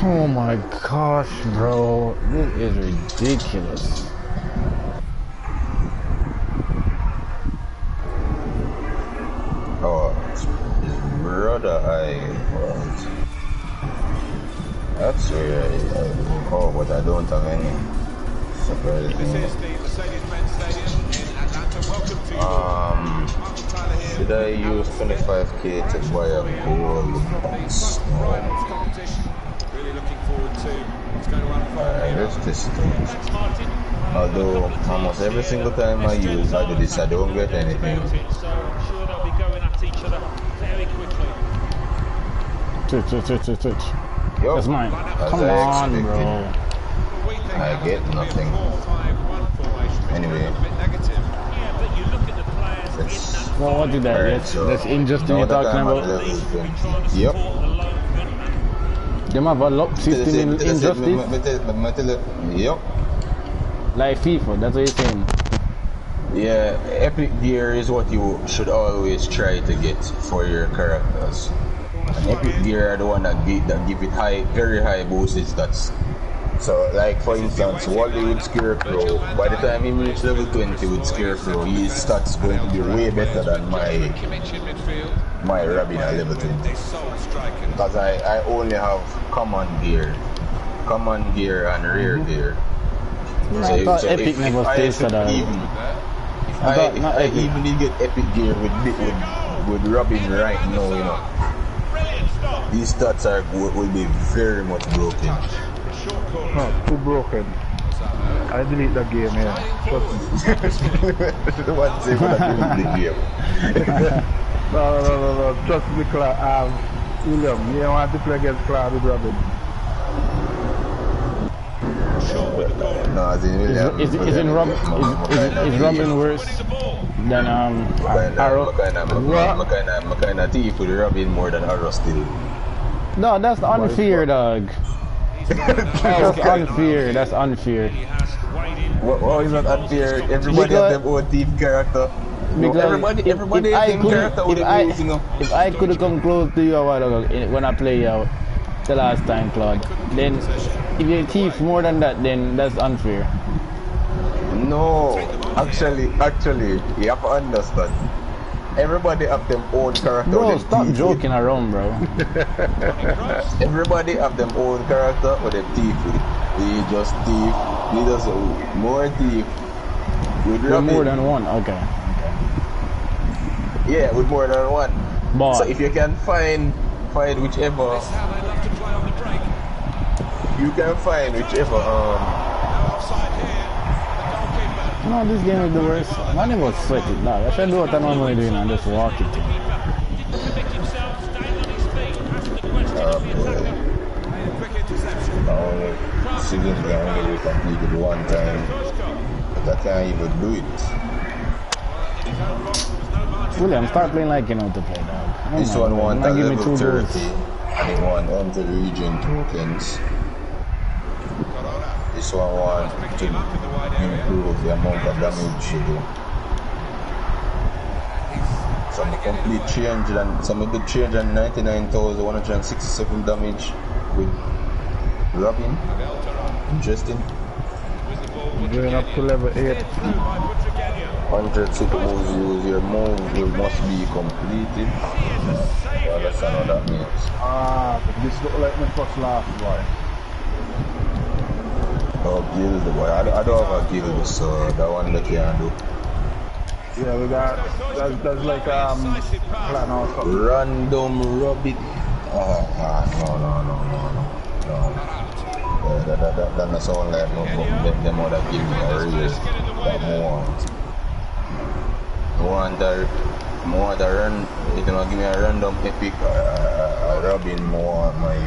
S5: Oh my gosh, bro. This is ridiculous.
S8: 25k to buy a gold box?
S4: Really looking forward to what's going to unfold
S8: Alright,
S4: here.
S8: let's test it. Although almost every single time I use I do this, I don't get anything.
S11: So I'm sure they'll be going at each other very quickly.
S5: Twitch, twitch, twitch, twitch, twitch.
S8: Yo,
S5: That's mine. Come on, bro.
S8: I get
S4: would be a
S8: nothing.
S4: 4-5-1 formation, which
S8: Anyway.
S4: may look a bit negative.
S11: Yeah, but you look at the players
S8: Let's-
S11: in that
S5: Well, what did that?
S8: Alright,
S5: That's,
S8: so
S5: that's
S8: now
S5: you're talking about.
S8: level
S11: trying
S8: 20.
S11: to
S8: Yep.
S11: support the lone gunman.
S5: Them have a lock system in
S8: Tell us it, me-
S5: injustice.
S8: me- me tell- me tell you- Yep.
S5: Like FIFA, that's what you're saying.
S8: Yeah, epic gear is what you should always try to get for your characters. And epic gear are the one that give, that give it high, very high boosted stats. So, like for instance, Wally with Scarecrow, by the time he reaches level 20 with Scarecrow, his stats going to be way better than my
S4: Kimmich in midfield.
S8: my Robin at level 20.
S4: This sole striker.
S8: Because I, I only have common gear, common gear and rare mm-hmm. gear.
S5: I thought Epic never
S8: I
S5: stays for that.
S8: Even, if
S5: I
S8: I,
S5: thought
S8: if
S5: not
S8: I
S5: Epic.
S8: even did get epic gear with with, with, Robin right now, you know, these stats are will be very much broken.
S6: No, too broken. I delete that game, yeah. Trust me.
S8: the one thing when I delete the game.
S6: No, no, no, no, no. Trust me, Clark. Um, William, you don't want to play against Clark with Robin.
S8: No, as in William.
S5: Is, is, is, in Rob, is, is, is Robin worse than um, Arrow?
S8: I'm kind of thief with Robin more than Arrow still.
S5: No, that's unfair, dog. That's unfair. That's unfair.
S8: What, what is that unfair? Everybody
S5: Because-
S8: have their own team character. No,
S5: Because
S8: everybody,
S5: if,
S8: everybody
S5: if
S8: has
S5: I
S8: team
S5: could,
S8: character
S5: if
S8: the
S5: I,
S8: you know.
S5: if I could have come close to you a while ago eh, when I play out the last time, Claude, then if you thief more than that, then that's unfair.
S8: No, actually, actually, you have to understand. Everybody have their own character.
S5: Bro, stop
S8: thief
S5: joking around, bro.
S8: Everybody have their own character with them thief with. He just thief. He does a- more thief. With
S5: With
S8: Robin.
S5: more than one, okay.
S8: Yeah, with more than one.
S5: But
S8: So if you can find find whichever
S4: This is how they love to play on the break.
S8: you can find whichever um
S4: Now offside here. The goalkeeper.
S5: No, this game is the worst. Man, it was sweaty. Nah, I should do what I'm normally do, and just walk it.
S11: Didn't predict himself, on his feet, asked the question of the attacker.
S4: Quick interception.
S8: I only seasons I only completed one time. But I can't even do it.
S5: William, start playing like you know to play, dog.
S8: This
S5: on,
S8: one
S5: Might me
S8: level
S5: two
S8: 30
S5: goals.
S8: and it want enter region tokens. This one want to improve the amount of damage you do. Some complete change and some of the change and 99,167 damage with Robin. Interesting.
S6: Going up to level 8.
S8: 100 super moves use your move will must be completed. You understand what that means?
S6: Ah, this look like my first last
S8: Oh, guild, boy. I, I don't have a guild, so that one that can do.
S6: Yeah, we got, that's, that's like um, plan or something.
S8: Random rabbit. Ah, ah, no, no, no, no, no. no. Yeah, that, that, that, that sound like no, but them, them other give me a real, that more want. I want a, I want a run, you want give me a random epic, uh, uh, uh, Robin more my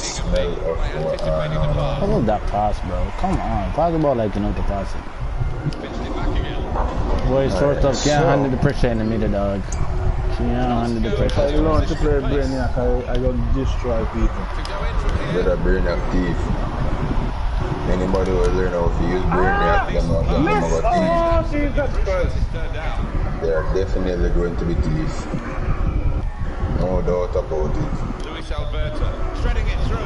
S8: smell of what, uh, no, no.
S5: What was that pass, bro? Come on. Pass the ball like you know to pass it. Boy, short
S8: Alright.
S5: Can't handle the pressure in the middle, dog. Can't handle the
S6: If I
S5: pressure.
S6: learn to play Brainiac, I, I got destroy people.
S8: Better brain active. Anybody who learn how to use brainiac, them have them have a thief.
S6: Jesus Christ.
S8: They are definitely going to be thieves. No doubt about it.
S4: Luis Alberto shredding it through.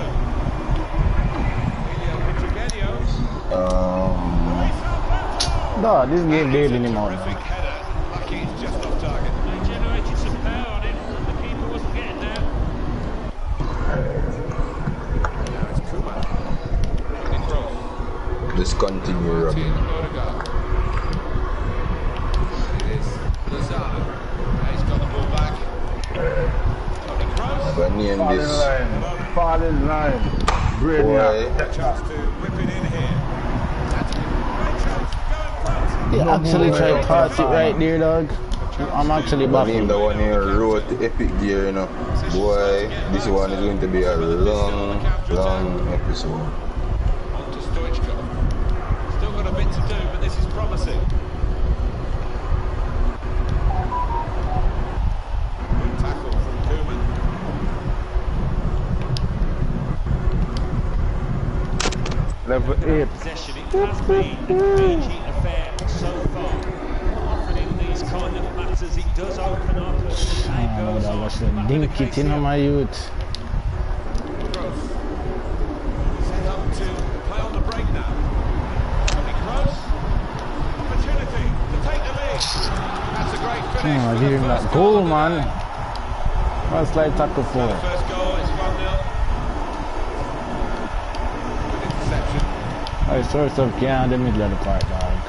S8: Um,
S5: Dog, this game daily anymore,
S4: Terrific
S5: dog.
S4: header. Lucky it's just off target.
S11: They generated some power on him. The keeper wasn't getting there.
S4: Now it's Koeman. In cross.
S8: discontinue Robin.
S4: Odegaard. It is Lozano. Now he's got the ball back. Tony
S8: I'm gonna name
S6: Fall in line. Fall in line. Brainiac.
S8: boy.
S4: Chance to whip it in here. That's a great chance. Going front.
S5: He actually tried to pass it right there, dog. I'm actually
S8: I name the one here wrote Epic Gear, you know. Boy, this one is going to be a long, long episode.
S4: On to Stoichkov. Still got a bit to do, but this is promising. Good tackle from Koeman.
S6: Level 8.
S11: Possession. It has been a peachy affair so far. Often in these kind of matters, it does open up as the game
S5: Oh,
S11: goes
S5: dog,
S11: on.
S5: I should
S11: Not been the
S5: dink it in my youth.
S4: Kroos. Set up to play on the break now. Tony Kroos. Opportunity to take the lead. That's a great finish.
S5: Oh,
S4: for
S5: give
S4: the
S5: him
S4: first
S5: that
S4: goal
S5: goal,
S4: of the
S5: man.
S4: day.
S5: That's like tackle
S4: The
S5: four.
S4: first goal is 1 0. Good interception.
S5: I sort of can't the middle of the park, dog.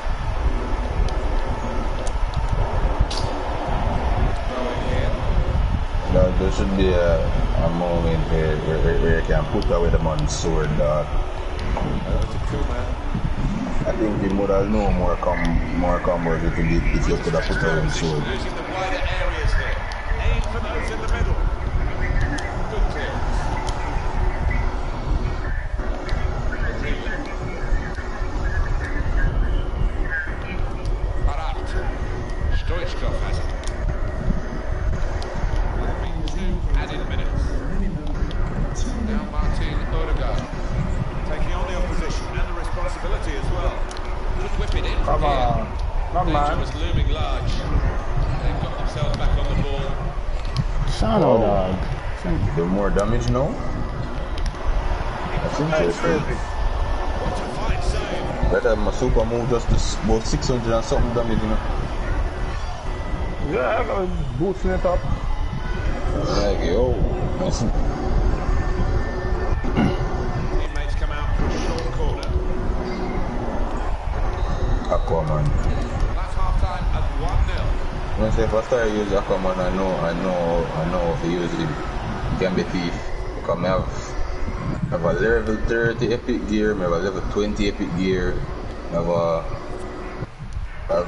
S4: Going
S8: there should be a, a moment where, where, where- where you can put away the man's sword, dog.
S4: Over to Koeman.
S8: I think he would have known more com more combos if you, did- if you could have put away the sword.
S4: Using the wider areas here. Aim for those in the middle. Good clearance. Barat. Stoichkov has it. That'll be two added minutes. Now Martin Odegaard. Taking on the opposition and the responsibility as well. Could whip it in from
S6: Come
S4: here.
S6: on. Come
S4: Danger
S6: on.
S4: was looming large. They've got themselves back on the ball.
S5: Shano,
S8: Oh.
S5: dog.
S8: The more damage now? That's interesting.
S4: What a fine save.
S8: That time my super move just to s- about 600 and something damage, you know.
S6: Yeah, I was boosting it up.
S8: Like, yo.
S4: Teammates come out for a short corner.
S8: Aquaman.
S4: That's half time at 1 0.
S8: When I say if I start use Aquaman, I know, I know, I know how to use him. He can be thief. Because I have, I have a level 30 epic gear, I have a level 20 epic gear, I have a, Have,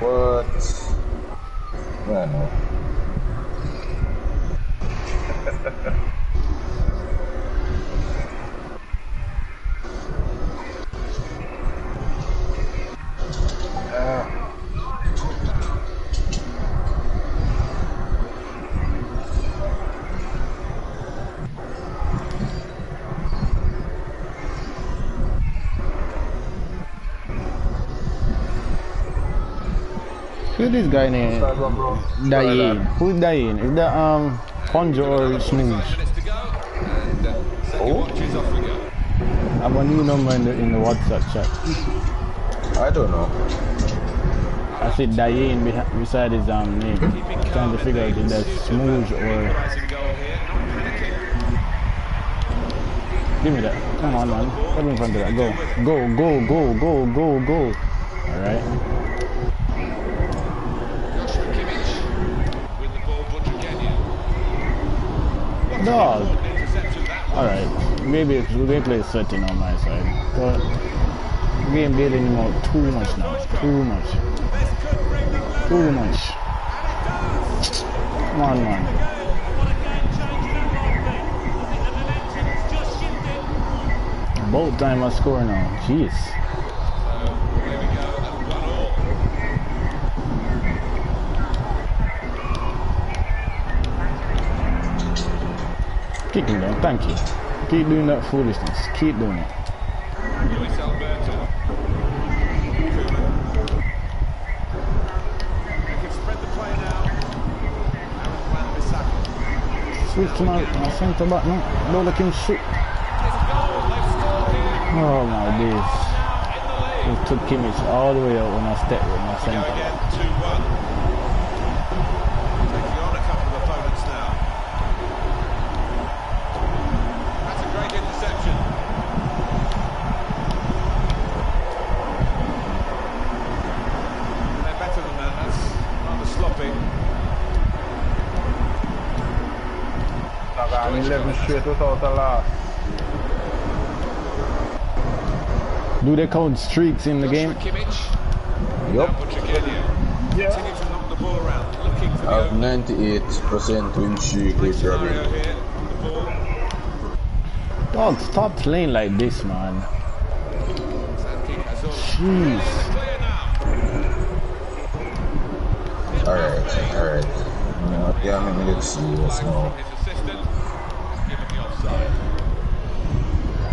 S8: what? I don't know.
S5: This guy named Dayin? Who's Dayin? Is that um Conjure or Smooth?
S8: Oh,
S5: I have a new number in the in the WhatsApp chat.
S8: I don't know.
S5: I see behi- beside his um name. I'm trying to figure out if that's Smooth or Give me that. Come on man. Come in front of that. Go. Go, go, go, go, go, go. Alright.
S4: Joshua Kimmich with the ball, Butragueño.
S5: Dog. Alright. Maybe it's replay setting on my side. But game bailing him out too much now. Too much. Too much. Come on man. Both time I score now. Jeez. Keep doing that. Thank you. Keep doing that foolishness. Keep doing it. Switch to my, my centre back now. Don't let him. Oh my days. It took Kimmich all the way out when I stepped with my centre back.
S4: Again, 2-1. Taking on a couple of opponents now. That's a great interception. They're better than that. That's rather sloppy.
S6: I've got 11 straight without a loss.
S5: Do they count streaks in the game?
S4: Kimmich.
S8: Yup.
S4: Butragueño. Continue to knock the ball around. Looking for the
S8: I have 98% win streak with
S4: scenario
S8: Robin.
S4: here. The.
S5: Dog, stop playing like this, man. Jeez.
S8: Alright, alright. Yeah, I'm gonna get serious now.
S4: His assistant has given the offside.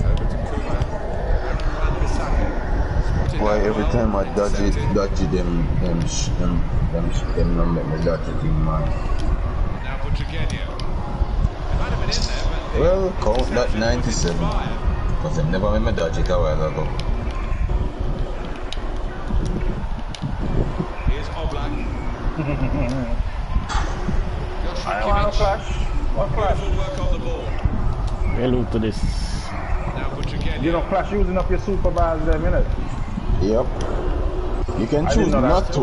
S4: Over to Kuma. Aaron Wan-Bissaka. Spotted
S8: Why every time I dodge it, dodge it, them, them, sh- them, them, sh- them, them, make me dodge it in man.
S4: Now Butragueño. It might have been in there, but
S8: Well, count that 97. Because they never made me dodge it a while ago.
S4: here's Oblak.
S6: I want a flash. What flash?
S4: Beautiful work on the ball.
S5: Hello to this.
S4: Now Butragueño.
S6: You know, flash using up your super bars there, minute.
S8: Yep. You can choose
S6: didn't know that.
S8: not to.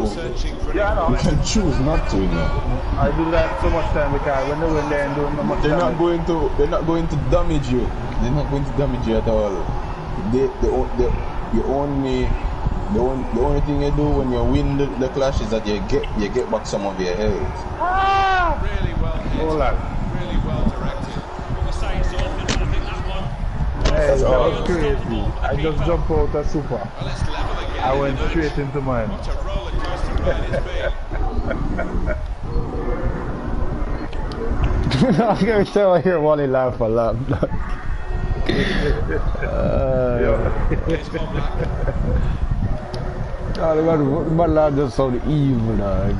S6: Yeah, I
S8: You
S6: know.
S8: can choose not to, you know.
S6: I do that so much time because when they went there and doing so much
S8: They're not
S6: damage.
S8: going to. They're not going to damage you. They're not going to damage you at all. They, they, o- they only. The, on, the only thing you do when you win the, the clash is that you get you get back some of your health.
S4: Really well hit.
S6: Hold on.
S4: Really well directed.
S11: What we say is awful, but I think that one
S6: Hey, that
S8: all.
S6: was crazy. I just jumped out of super.
S4: Well, let's level again.
S6: I went straight into mine.
S4: What a roller coaster ride it's been.
S5: I can tell I hear Wally laugh a lot. uh,
S4: Here's Oblak.
S5: God, God, my laugh just sound evil, dog.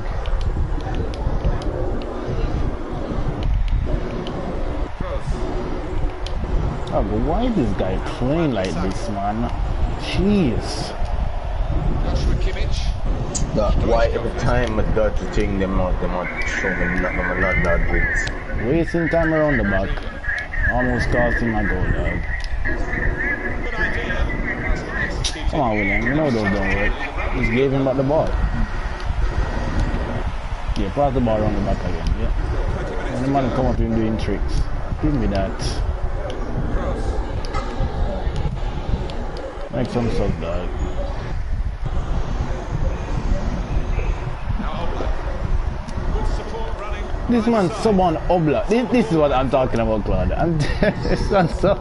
S5: Oh, but why is this guy playing like this, man? Jeez.
S8: That why every time I dodge the thing, them not them not show me not them not that it.
S5: Wasting time around the back. Almost cost my goal, dog.
S4: Good not.
S5: Come on, William. You know those don't work. Just gave him back the ball. Yeah, pass the ball around the back again. Yeah. When the man come up him doing tricks. Give me that. Make some sub, dog.
S4: Now Oblak. Good support running.
S5: This man someone Oblak. This, this is what I'm talking about, Claude. I'm, this man so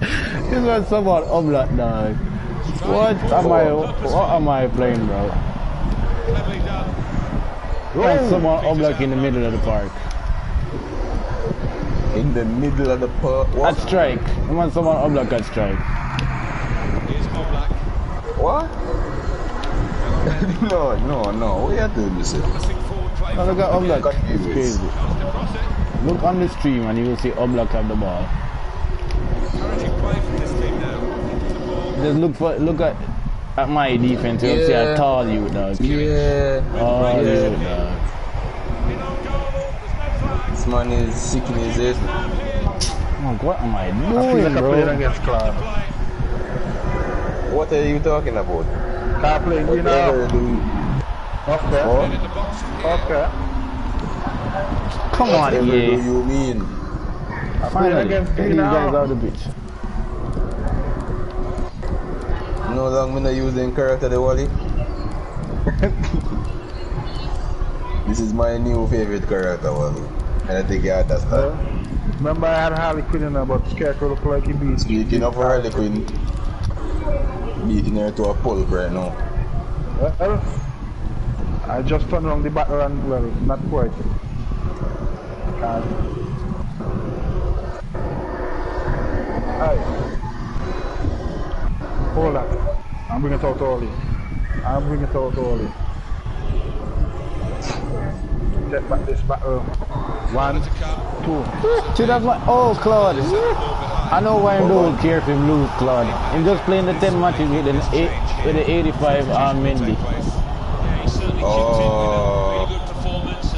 S5: This man someone Oblak, dog. What am I what am I playing, bro?
S4: Cleverly done.
S5: Someone Oblak in the middle of the park.
S8: In the middle of the park.
S5: At strike. You want someone Oblak at strike.
S4: Here's Oblak.
S8: What? no, no, no. What are you doing, Mr.
S4: Promising.
S5: Now look at
S8: Got
S5: Oblak. It's crazy.
S4: Chance to cross it.
S5: Look on the stream and you will see Oblak have the ball.
S4: Encouraging play from this team now. The ball.
S5: Just look for look at at my defense. You'll see a tall you, dog.
S8: Yeah.
S5: Tall
S8: Yeah.
S5: you, dog.
S4: In on goal. There's no flag.
S8: This man is sick in his head.
S5: Oh, what am I
S6: I feel
S5: doing,
S6: like I played
S5: bro?
S6: against Clark.
S8: What are you talking about?
S6: Can't play green
S8: Whatever
S6: now.
S8: do,
S6: Okay.
S8: Oh.
S4: In the box from here.
S6: Okay.
S5: Come on,
S8: whatever do you mean?
S6: I played
S5: Finally,
S6: against
S5: get
S6: green
S5: these guys
S6: now.
S5: out of the pitch.
S8: No long me not using character the Wally. this is my new favorite character, Wally. And I think you understand.
S6: Remember I had Harley Quinn in there, but Scarecrow looked like he beat.
S8: Speaking of Harley Quinn, beating her to a pulp right now.
S6: Well, I just turned around the battle and well, not quite. Hi. Hold on. I'm bringing it out early. I'm bringing it out early. Take back this battle. One, two.
S5: See, that's my oh Claude. I know why I'm don't care if him lose, Claude. I'm just playing the 10 matches with an eight, with the 85 arm Mendy.
S11: Yeah, he certainly chipped in with a
S8: Oh.
S11: performance.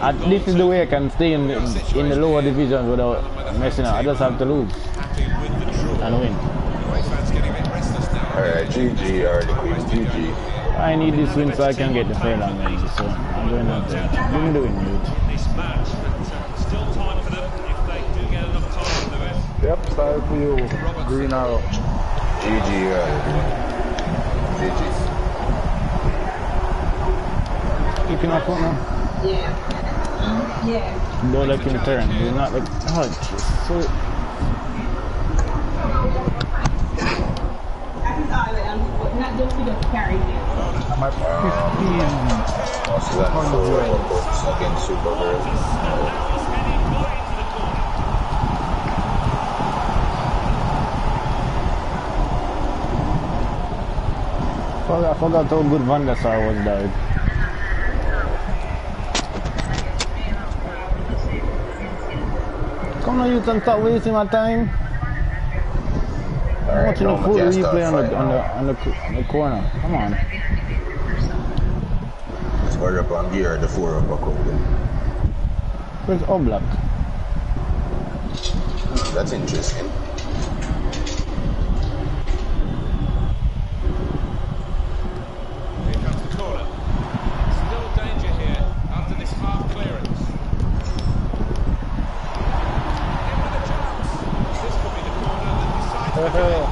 S11: And
S5: And this is the way I can stay in the, in the lower divisions without messing up. I just have to lose
S4: Happy with the draw.
S5: and win.
S4: Away fans getting a bit restless now.
S8: Alright, GG Harley Quinn, GG.
S5: I need this win so I can get the Ferland Mendy. So I'm going out there. I'm doing good.
S11: this match, uh, still time for them if they do get enough time for the rest.
S6: Yep, sorry for you. Green arrow.
S8: GG Harley Quinn. GG.
S5: Keeping up on now.
S9: Yeah. Yeah.
S5: Don't let him turn. Do not let. Oh, it's so.
S9: That is all I am. Not just to just it.
S6: I'm at 15.
S8: What's that for books against Supergirl?
S5: Forgot, I forgot how good Van der Sar was, dog. On, you can stop wasting my time. I'm
S8: Alright,
S5: watching
S8: now
S5: the full replay on the, on, the, on, the, on, the, corner. Come on.
S8: Let's up and gear the four up a couple.
S5: Where's Oblak?
S8: That's interesting.
S4: Here comes the corner. Still danger here after this half clearance. In with a chance. This could be the corner that decides the game.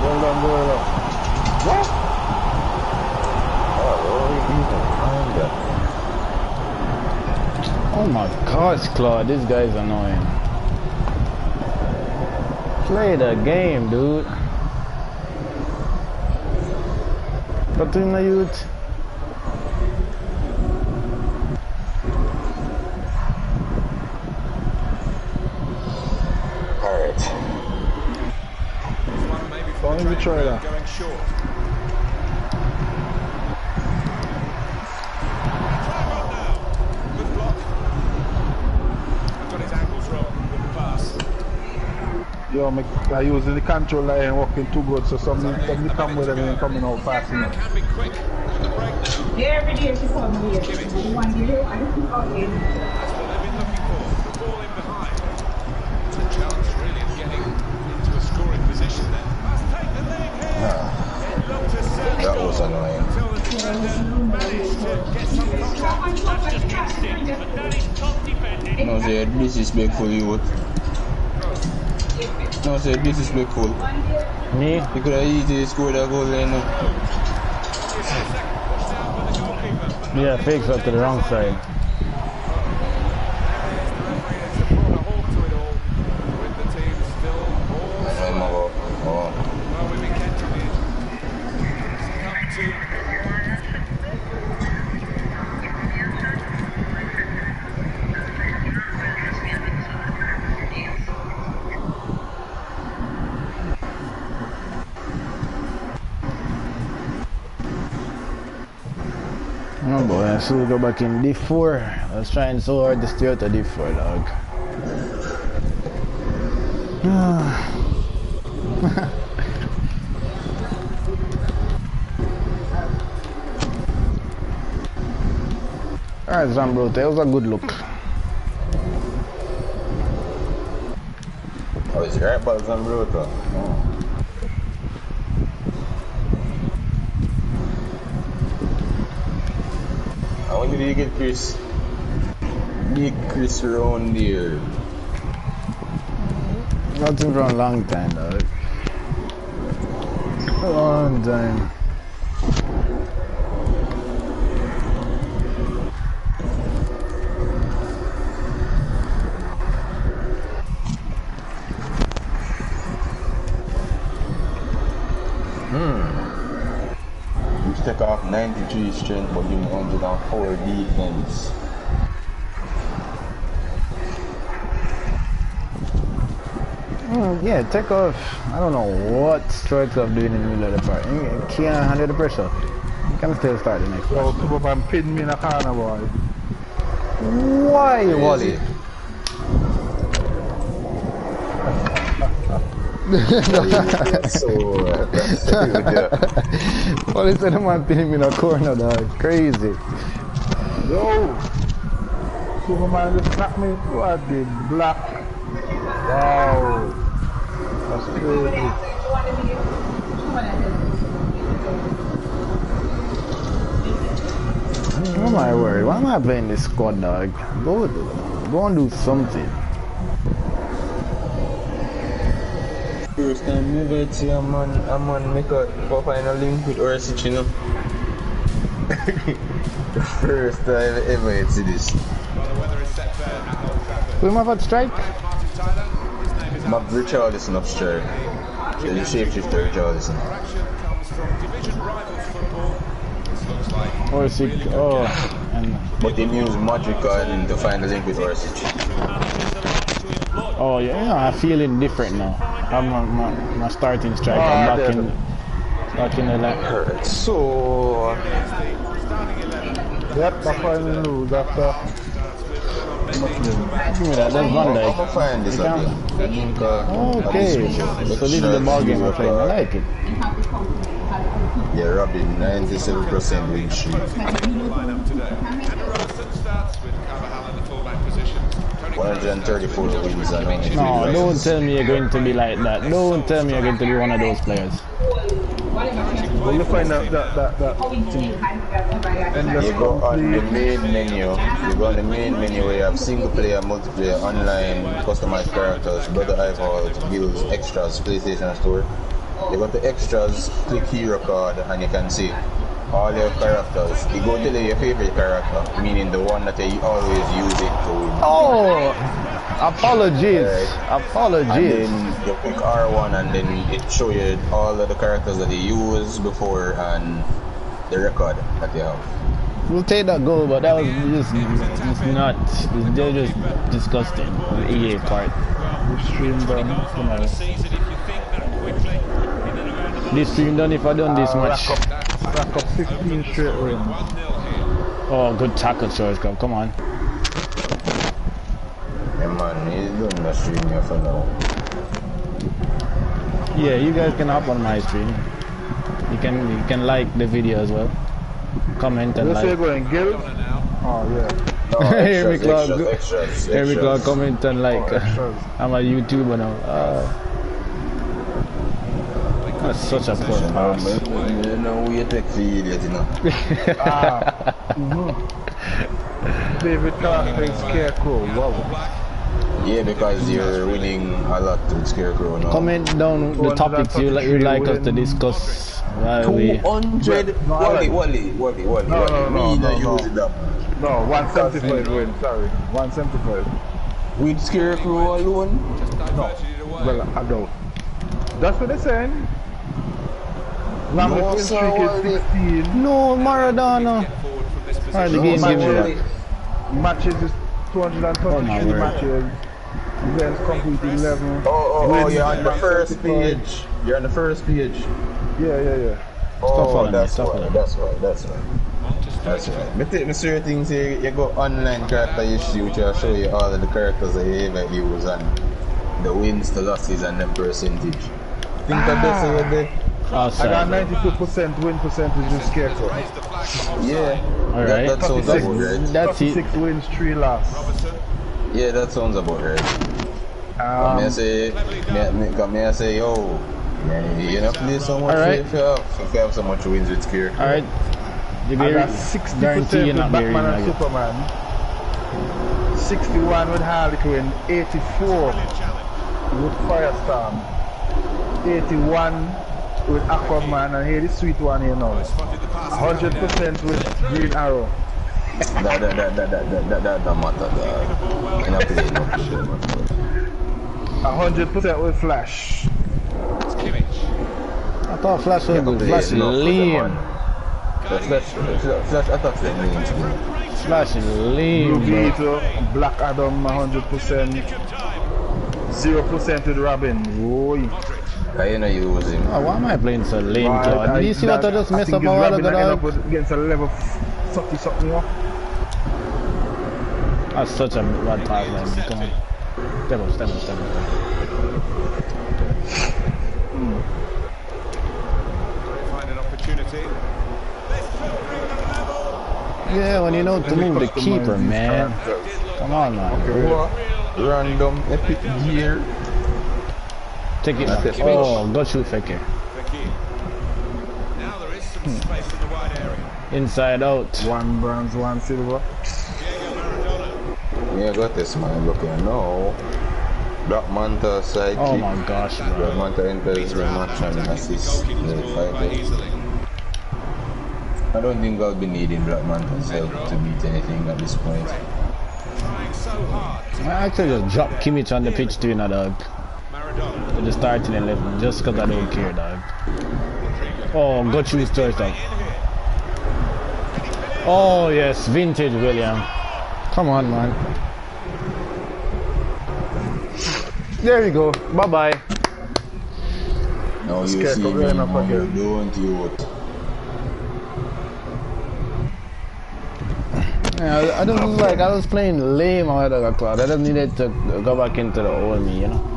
S6: well done, well done. What?
S5: Oh my gosh, Claude, this guy's annoying. Play the game, dude. But in the youth.
S8: Alright.
S4: This one maybe
S6: Don't even try that.
S4: going short. Try one now. Good block. I've got his angles wrong. Good pass.
S6: Yo, me, I using the control line working too good, so some some come with it and coming out fast enough.
S4: Can be quick with the break.
S9: Yeah, every day she called me here. One day, I just keep out here.
S4: That's what they've been looking for. The ball in behind. It's a chance really of getting into a scoring position then. Must take the lead here. It looked to set
S8: That was annoying.
S4: until the defender managed to get some contact.
S11: That's just instinct, but that is top defending.
S8: No, say disrespectful youth. No, say disrespectful.
S5: Me?
S8: You could have easily scored that goal there, no.
S5: Yeah, fakes up to the wrong side. Go back in D4. I was trying so hard to steer to D4, dog. Alright, Zambro, that was a good look.
S8: Oh, it's right back Zambrotta. Oh. If you get Chris. Big Chris around here.
S5: Nothing for a long time, though. A long time.
S8: 93 strength, but you 104 defense.
S5: Mm, yeah, take off. I don't know what strikes off doing in the middle of the part. You can't handle the pressure. You can still start the next
S6: Yo,
S5: one.
S6: Superman pinned me in a corner, boy.
S5: Why, Wally?
S8: so, uh, that's yeah.
S5: Wally said the man pin him in a corner, dog. Crazy.
S6: Yo! Superman just knocked me. What the black? Wow. That's crazy.
S5: What am I worried? Why am I playing this squad, dog? Go, go and do something.
S8: Um, first time ever see a man, a man make a go find a link with Orsic, you know. the first time ever see this.
S4: Well, the weather is set there at Old Trafford.
S5: Who am I about to strike?
S4: Martin Tyler, his is
S8: Matt Richarlison upstairs. So the shapeshifter Richarlison.
S4: Our action comes from division rivals football. This looks like
S5: Oh, and
S8: But they use magic and to find a link with Orsic.
S5: oh yeah, yeah, I'm feeling different now. I'm my, my, my starting striker
S6: Ah,
S5: back
S6: there.
S5: in back in the line.
S8: So
S6: Yep, that's why we lose after.
S5: Give me that. That's Van
S8: I'm
S5: Dijk.
S8: find this
S5: can-
S8: again. I think,
S5: Okay, so this is the ball game we're playing. I like it.
S8: Yeah, Robin, 97% win streak.
S4: lineup today. Andrew Robertson starts with Carvajal in the fullback position. Tony
S8: 134 wins and only three
S5: No, don't
S8: losses.
S5: tell me you're going to be like that. Don't tell me you're going to be one of those players.
S6: Well, you find out that, that, that thing. Endless
S8: You go on the main menu. You go on the main menu where you have single player, multiplayer, online, customized characters, brother eyeballs, builds, extras, PlayStation Store. You go to extras, click hero card, and you can see all your characters. You go tell you your favorite character, meaning the one that you always use it to.
S5: Oh, apologies.
S8: And
S5: Apologies.
S8: then you pick R1 and then it show you all of the characters that you used before and the record that you have.
S5: We'll take that goal, but that was just, just not. They're just disgusting. The EA part.
S6: The stream done tonight.
S11: season if you think that quickly in and around the
S5: This team done if I done this
S6: Uh,
S5: much.
S6: Rack up, rack 16 straight wins.
S11: 1-0 here.
S5: Oh, good tackle, George. Come come on.
S8: Yeah man, he's doing the stream here for now.
S5: Yeah, you guys can hop on my stream. You can you can like the video as well. Comment and
S6: You say
S5: like.
S6: going Gil? Oh, yeah.
S8: No,
S5: Hear me,
S8: extras,
S5: Clark.
S8: extras, extras,
S5: Here we Comment and like.
S6: extras.
S5: I'm a YouTuber now. Uh, that's such a poor
S8: You
S5: pass.
S8: Man, you know, we take the idiot, you know.
S6: Ah. mhm. David Clark plays Scarecrow. Wow.
S8: Yeah, because you're winning a lot with Scarecrow now.
S5: Comment down the topics you like you like us to discuss while
S8: 200?
S6: No,
S8: Wally, Wally, Wally, Wally,
S6: No,
S8: Wally.
S6: no, no,
S8: Me
S6: no, no.
S8: use it up.
S6: No, 175 win. Sorry. 175.
S8: With Scarecrow alone?
S6: No. Well, I don't. That's what they're saying. Lambert
S8: No,
S6: win streak
S8: Wally.
S6: 16.
S5: No, Maradona.
S11: Forward from this position.
S5: Alright, the
S8: No,
S5: game
S8: man,
S5: give me that.
S6: Matches is
S5: Oh, my
S6: 233
S5: word.
S6: matches. Events completed 11.
S8: Oh, oh, oh,
S6: Wins
S8: you're on the first page. You're on the first page.
S6: Yeah, yeah, yeah.
S8: Oh,
S5: following me,
S8: that's
S5: stop
S8: why, that's why, that's why. That's right. But take me certain things here, you go online character history which will show you all of the characters that you ever use and the wins, the losses and the percentage. Think of this ah. over there.
S6: I got 92% win percentage in Scarecrow.
S8: Yeah.
S5: Alright.
S8: That, that sounds about right.
S5: That's it.
S6: 36 wins, 3 losses.
S8: Yeah, that sounds about right.
S6: Um,
S8: me I say, me, me, me I say, yo, man, you know play so much
S5: Alright.
S8: if you have, if you have so much wins with Scarecrow.
S5: Alright. You
S6: I got 60% with Batman and
S5: again.
S6: Superman. 61 with Harley Quinn. 84 with Firestorm. 81 with Aquaman. And here the sweet one here now. 100% with Green Arrow.
S8: That, that, that, that, that, that, that, that don't matter, dog. You know play no play, man.
S6: 100% with Flash.
S5: I thought Flash was good.
S8: play
S5: Flash is
S8: enough with
S5: lame.
S8: Flash, Flash, Flash attacks them names, man.
S5: Flash is lame,
S6: Blue. Beetle, Black Adam 100%. 0% with Robin. Boy.
S8: I you know use him.
S5: Oh, why am I playing so lame, Claude? Did you see what I just messed up a while ago, dog?
S6: Against a level 30 something more.
S5: That's such a bad pass, man. Come on. Step up, step up, step up.
S4: Find an opportunity.
S5: Yeah, when you know to move the keeper, man. Come on, man.
S8: What? Random epic gear.
S5: Take it
S8: That's
S5: back. Oh, go shoot Fekir.
S4: Fekir. Now there is some space in the wide area.
S5: Inside out.
S6: One bronze, one silver.
S4: Diego Maradona.
S8: Yeah, got this man looking now. Black Manta sidekick.
S5: Oh my gosh,
S8: Black
S5: bro.
S8: Manta enters the match and assists the
S4: Goalkeeper's ball
S8: fighter. I don't think I'll be needing Black Manta's help to beat anything at this point.
S4: Trying so hard.
S5: I actually just dropped Kimmich on the pitch too, now, dog.
S4: Maradona.
S5: To the starting 11, just because I don't care, dog. Oh, go choose first, dog. Oh, yes, vintage William. Come on, man. There you go. Bye bye.
S8: Now you
S6: Scared
S8: see
S6: of
S8: me,
S6: going up
S8: you
S6: again.
S8: don't you?
S5: Yeah, I- I don't like. I was playing lame out of the cloud. I just needed to go back into the old me, you know.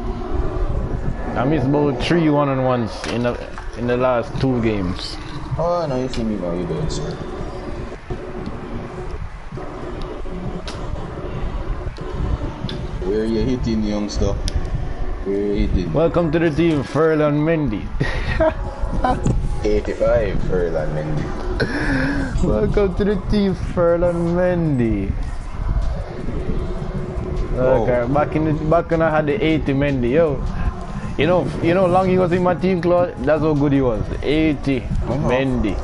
S5: I missed about three one on ones in the in the last two games.
S8: Oh, no, you see me, now you don't, sir. Where you hitting, youngster? Where you hitting?
S5: Welcome to the team, Ferland Mendy.
S8: 85 Ferland Mendy.
S5: Welcome to the team, Ferland Mendy.
S8: Oh.
S5: Okay, back in the back when I had the 80 Mendy, yo. You know, you know, how long he was in my team, Claude. That's how good he was. 80 Mendy.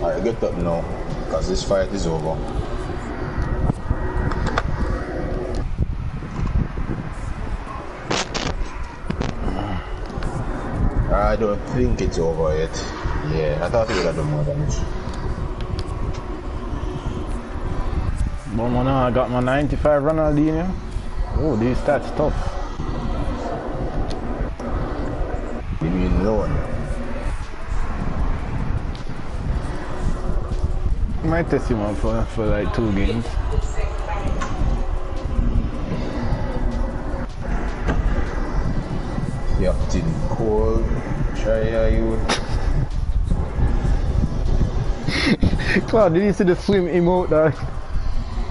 S8: Alright, get up now, because this fight is over. I don't think it's over yet. Yeah, I thought it would have done more damage.
S5: But man, I got my 95 Ronaldinho. Oh, these stats tough.
S8: You mean loan?
S5: Might test him out for, for like two games.
S8: Captain Cole, try are you?
S5: Claude, did you see the swim emote, dog?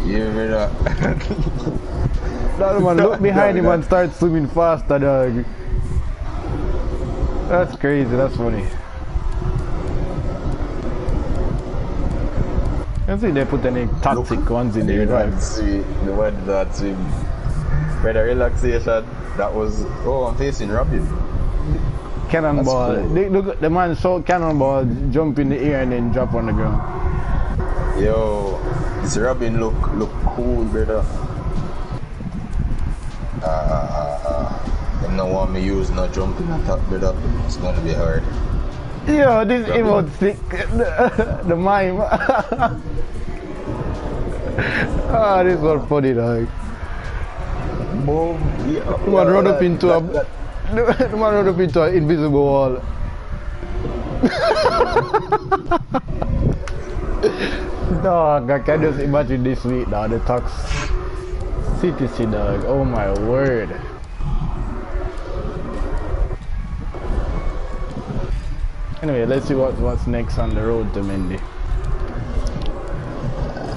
S8: You hear that?
S5: That man look behind him and start swimming faster, dog. That's crazy, that's funny. I see they put any toxic ones in there,
S8: the
S5: right?
S8: the one that swim. The relaxation, that was, oh, I'm facing Robin.
S5: Cannonball.
S8: Cool.
S5: They, look, the man saw cannonball jump in the air and then drop on the ground.
S8: Yo, this Robin look look cool, brother. Ah, ah, ah. Them no want me use no jumping attack, brother. It's gonna be hard.
S5: Yo, this
S8: Robin.
S5: emote sick. The, the mime. ah, this was funny, dog.
S8: Boom. Yeah,
S5: Man run up
S8: that-
S5: into a
S8: that- that-
S5: the, the man on the picture, invisible wall. Dog, I can just imagine this week now, the tax city dog. Oh my word. Anyway, let's see what, what's next on the road to Mendy.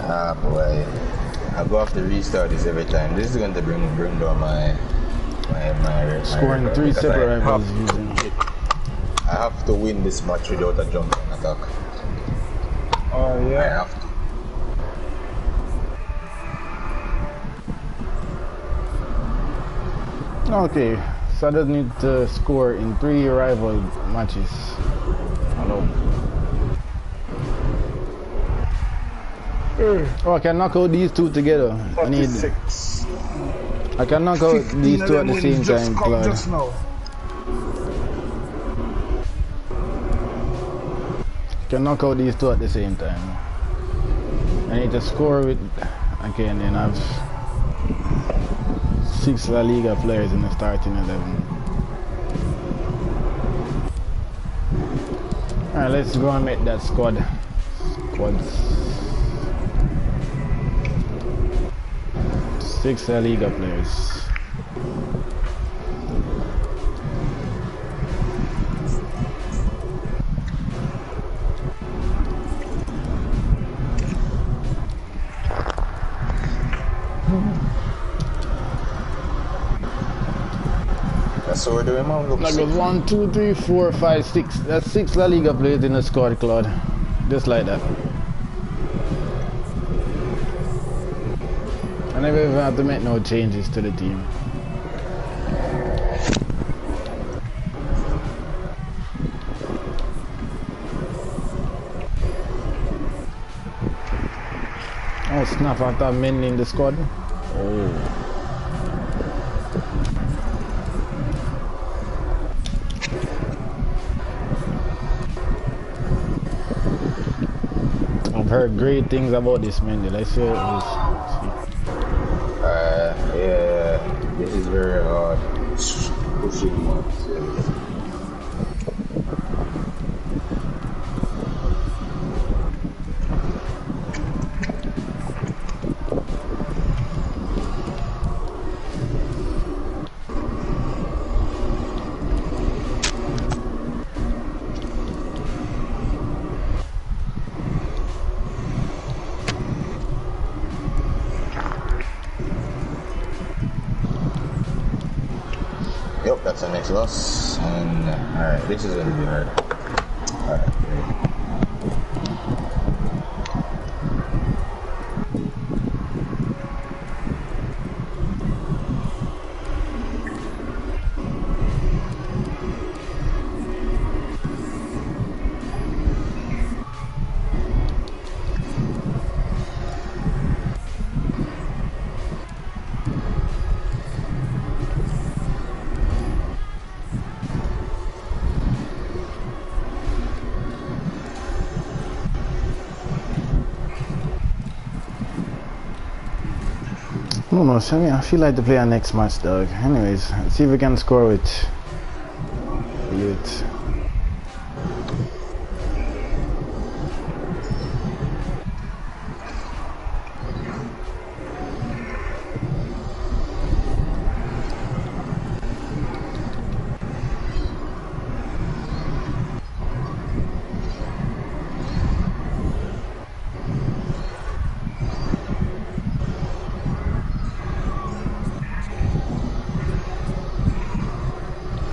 S8: Ah boy. I go have to restart this every time. This is going to bring bring down my my my,
S5: Scoring
S8: my
S5: three separate
S8: I
S5: rivals using
S8: I have to win this match without a jump attack.
S6: Oh yeah.
S8: I
S6: yeah.
S8: have to.
S5: Okay, so I just need to score in three rival matches. Hello. Oh, I can knock out these two together. I need.
S6: 46.
S5: I can knock out these two at the same time, Claude. Can knock out these two at the same time. I need to score with. Okay, and then have six La Liga players in the starting eleven. Alright, let's go and make that squad. Squads. Six La Liga players.
S8: That's what we're man. Look,
S5: That one, two, three, four, five, six. That's six La Liga players in the squad, Claude. Just like that. I never even have to make no changes to the team. Oh snap, I thought men in the squad. Oh. I've heard great things about this Mendy. Let's see.
S8: Uh, yeah, this is very hard. Pushing one. Yep, loss. And alright, this is gonna be hard.
S5: So I, mean, I feel like to play our next match, dog. Anyways, let's see if we can score with youth.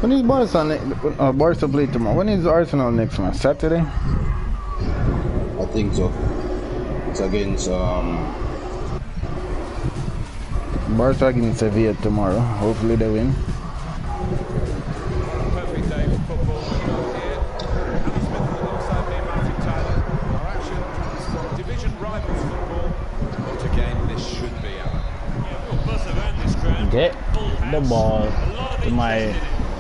S5: When is Barca, ne- uh, Barca play tomorrow? When is Arsenal next match? Saturday?
S8: I think so. It's against um
S5: Barca against Sevilla tomorrow. Hopefully they win.
S4: Perfect day for football. Here, Smith alongside me, Martin Tyler. Our action, division rivals football. What a game this should be, Alan.
S11: Buzz around this ground.
S5: Get the ball to my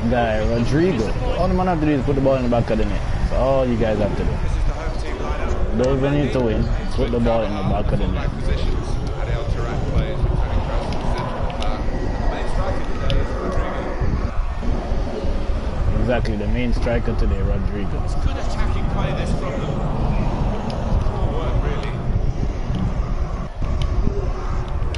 S5: guy Rodrigo. All the man have to do is put the ball in the back of the net. That's all you guys have to do. Don't need to win. Put the ball in the back of the net. Exactly. The main striker today, Rodrigo.
S4: Good attacking play this from them. Poor work, really.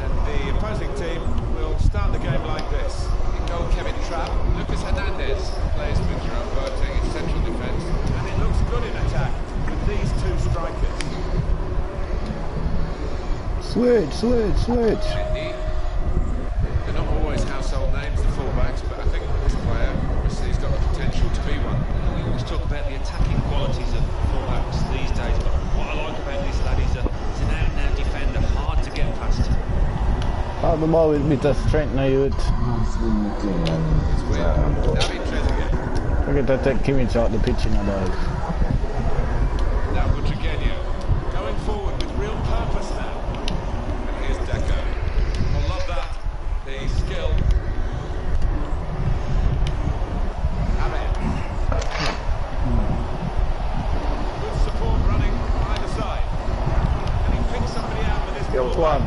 S4: And the opposing team will start the game like this. In goal, Kevin Trapp. Lucas Hernandez plays with Jerome Boateng in central defence. And it looks good in attack with these two strikers.
S5: Switch, switch, switch.
S4: Mendy. They're not always household names, the fullbacks, but I think this player obviously has got the potential to be one.
S11: We always talk about the attacking qualities of fullbacks these days, but what I like about this lad is a, he's an out-and-out defender, hard to get past.
S5: How the ball with bit of strength now, youth.
S4: It's with David Trezeguet.
S5: Look at that, take Kimmich out the pitch in the dog.
S4: Now Butragueño going forward with real purpose now. And here's Deco. I love that. The skill. Ahmed. Good support running either side. And he picks somebody out with his
S6: Yo,
S4: ball.
S6: Juan.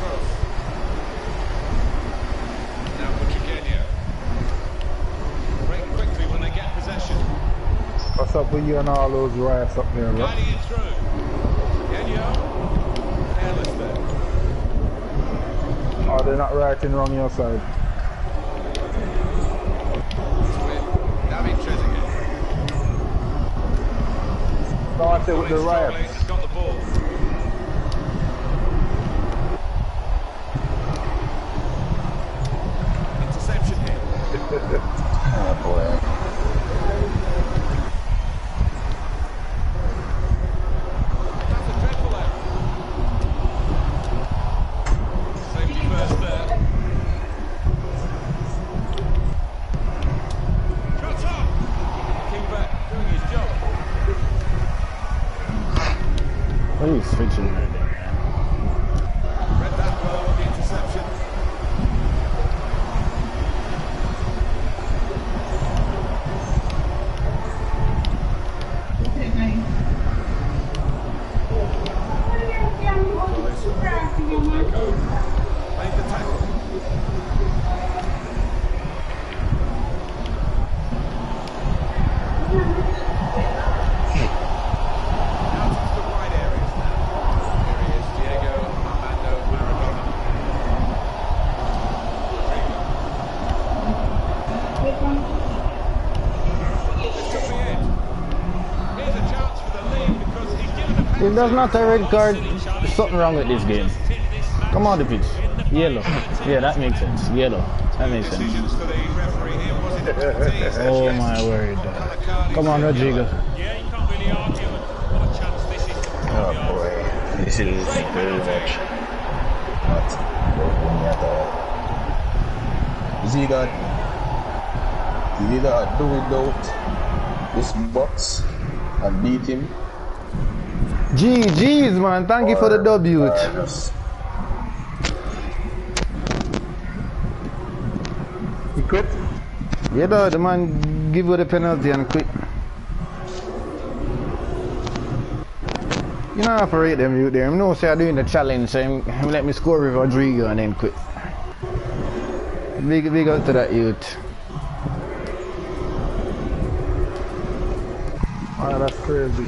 S4: Cross. Now Butragueño. Break quickly when they get possession.
S6: What's up with you and all those riots up there, bro?
S4: Through. Genyo. Careless there.
S6: Oh, they're not rioting wrong your side.
S4: It's with David Trezeguet.
S6: No, I said with the
S4: Strongly,
S6: riots.
S4: Has got the ball. Interception here.
S8: Oh boy.
S4: That's a dreadful error. Safety first there. Shot up. Kingback doing his job.
S5: You switching right there, man?
S4: Read that well with the interception. Made the tackle. Out into the wide areas now. Here he is, Diego Armando Maradona. This could be it. Here's a chance for the lead because he's
S5: If there's not a red card, there's something wrong with this game. Come on the pitch. Yellow. Yeah, that makes sense. Yellow. That makes sense.
S4: It
S5: Oh my word. Come on, Rodrigo.
S11: Yeah, you can't really argue with what a chance this is
S8: Oh boy. This is very much not working at all. Is he he that do without this box and beat him?
S5: GG's, man. Thank you for the W.
S6: He quit?
S5: Yeah, though, the man give you the penalty and quit. You know how to rate them you there. I know say I'm doing the challenge, so him, let me score with Rodrigo and then quit. Big, big up to that youth.
S6: Oh, that's crazy.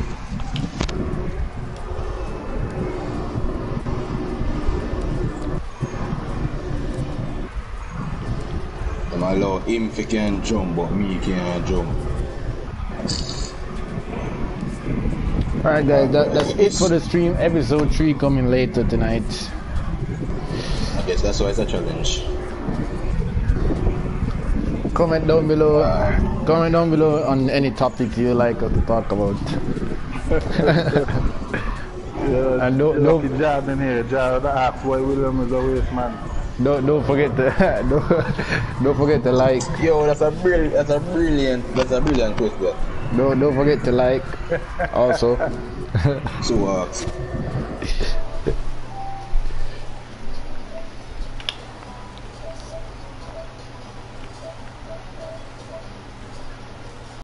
S8: Them allow him to can jump, but me can't jump.
S5: Alright guys, that, that's it for the stream. Episode 3 coming later tonight.
S8: I guess that's why it's a challenge.
S5: Comment down below. Uh, Comment down below on any topic you like to talk about.
S6: Yeah,
S5: And don't-
S6: lucky
S5: don't-
S6: Jad in here. Jad asked why William is a waste man.
S5: Don't don't forget to don't, don't forget to like.
S8: Yo, that's a brilliant, that's a brilliant, that's a brilliant question.
S5: Don't don't forget to like. Also.
S8: So, uh,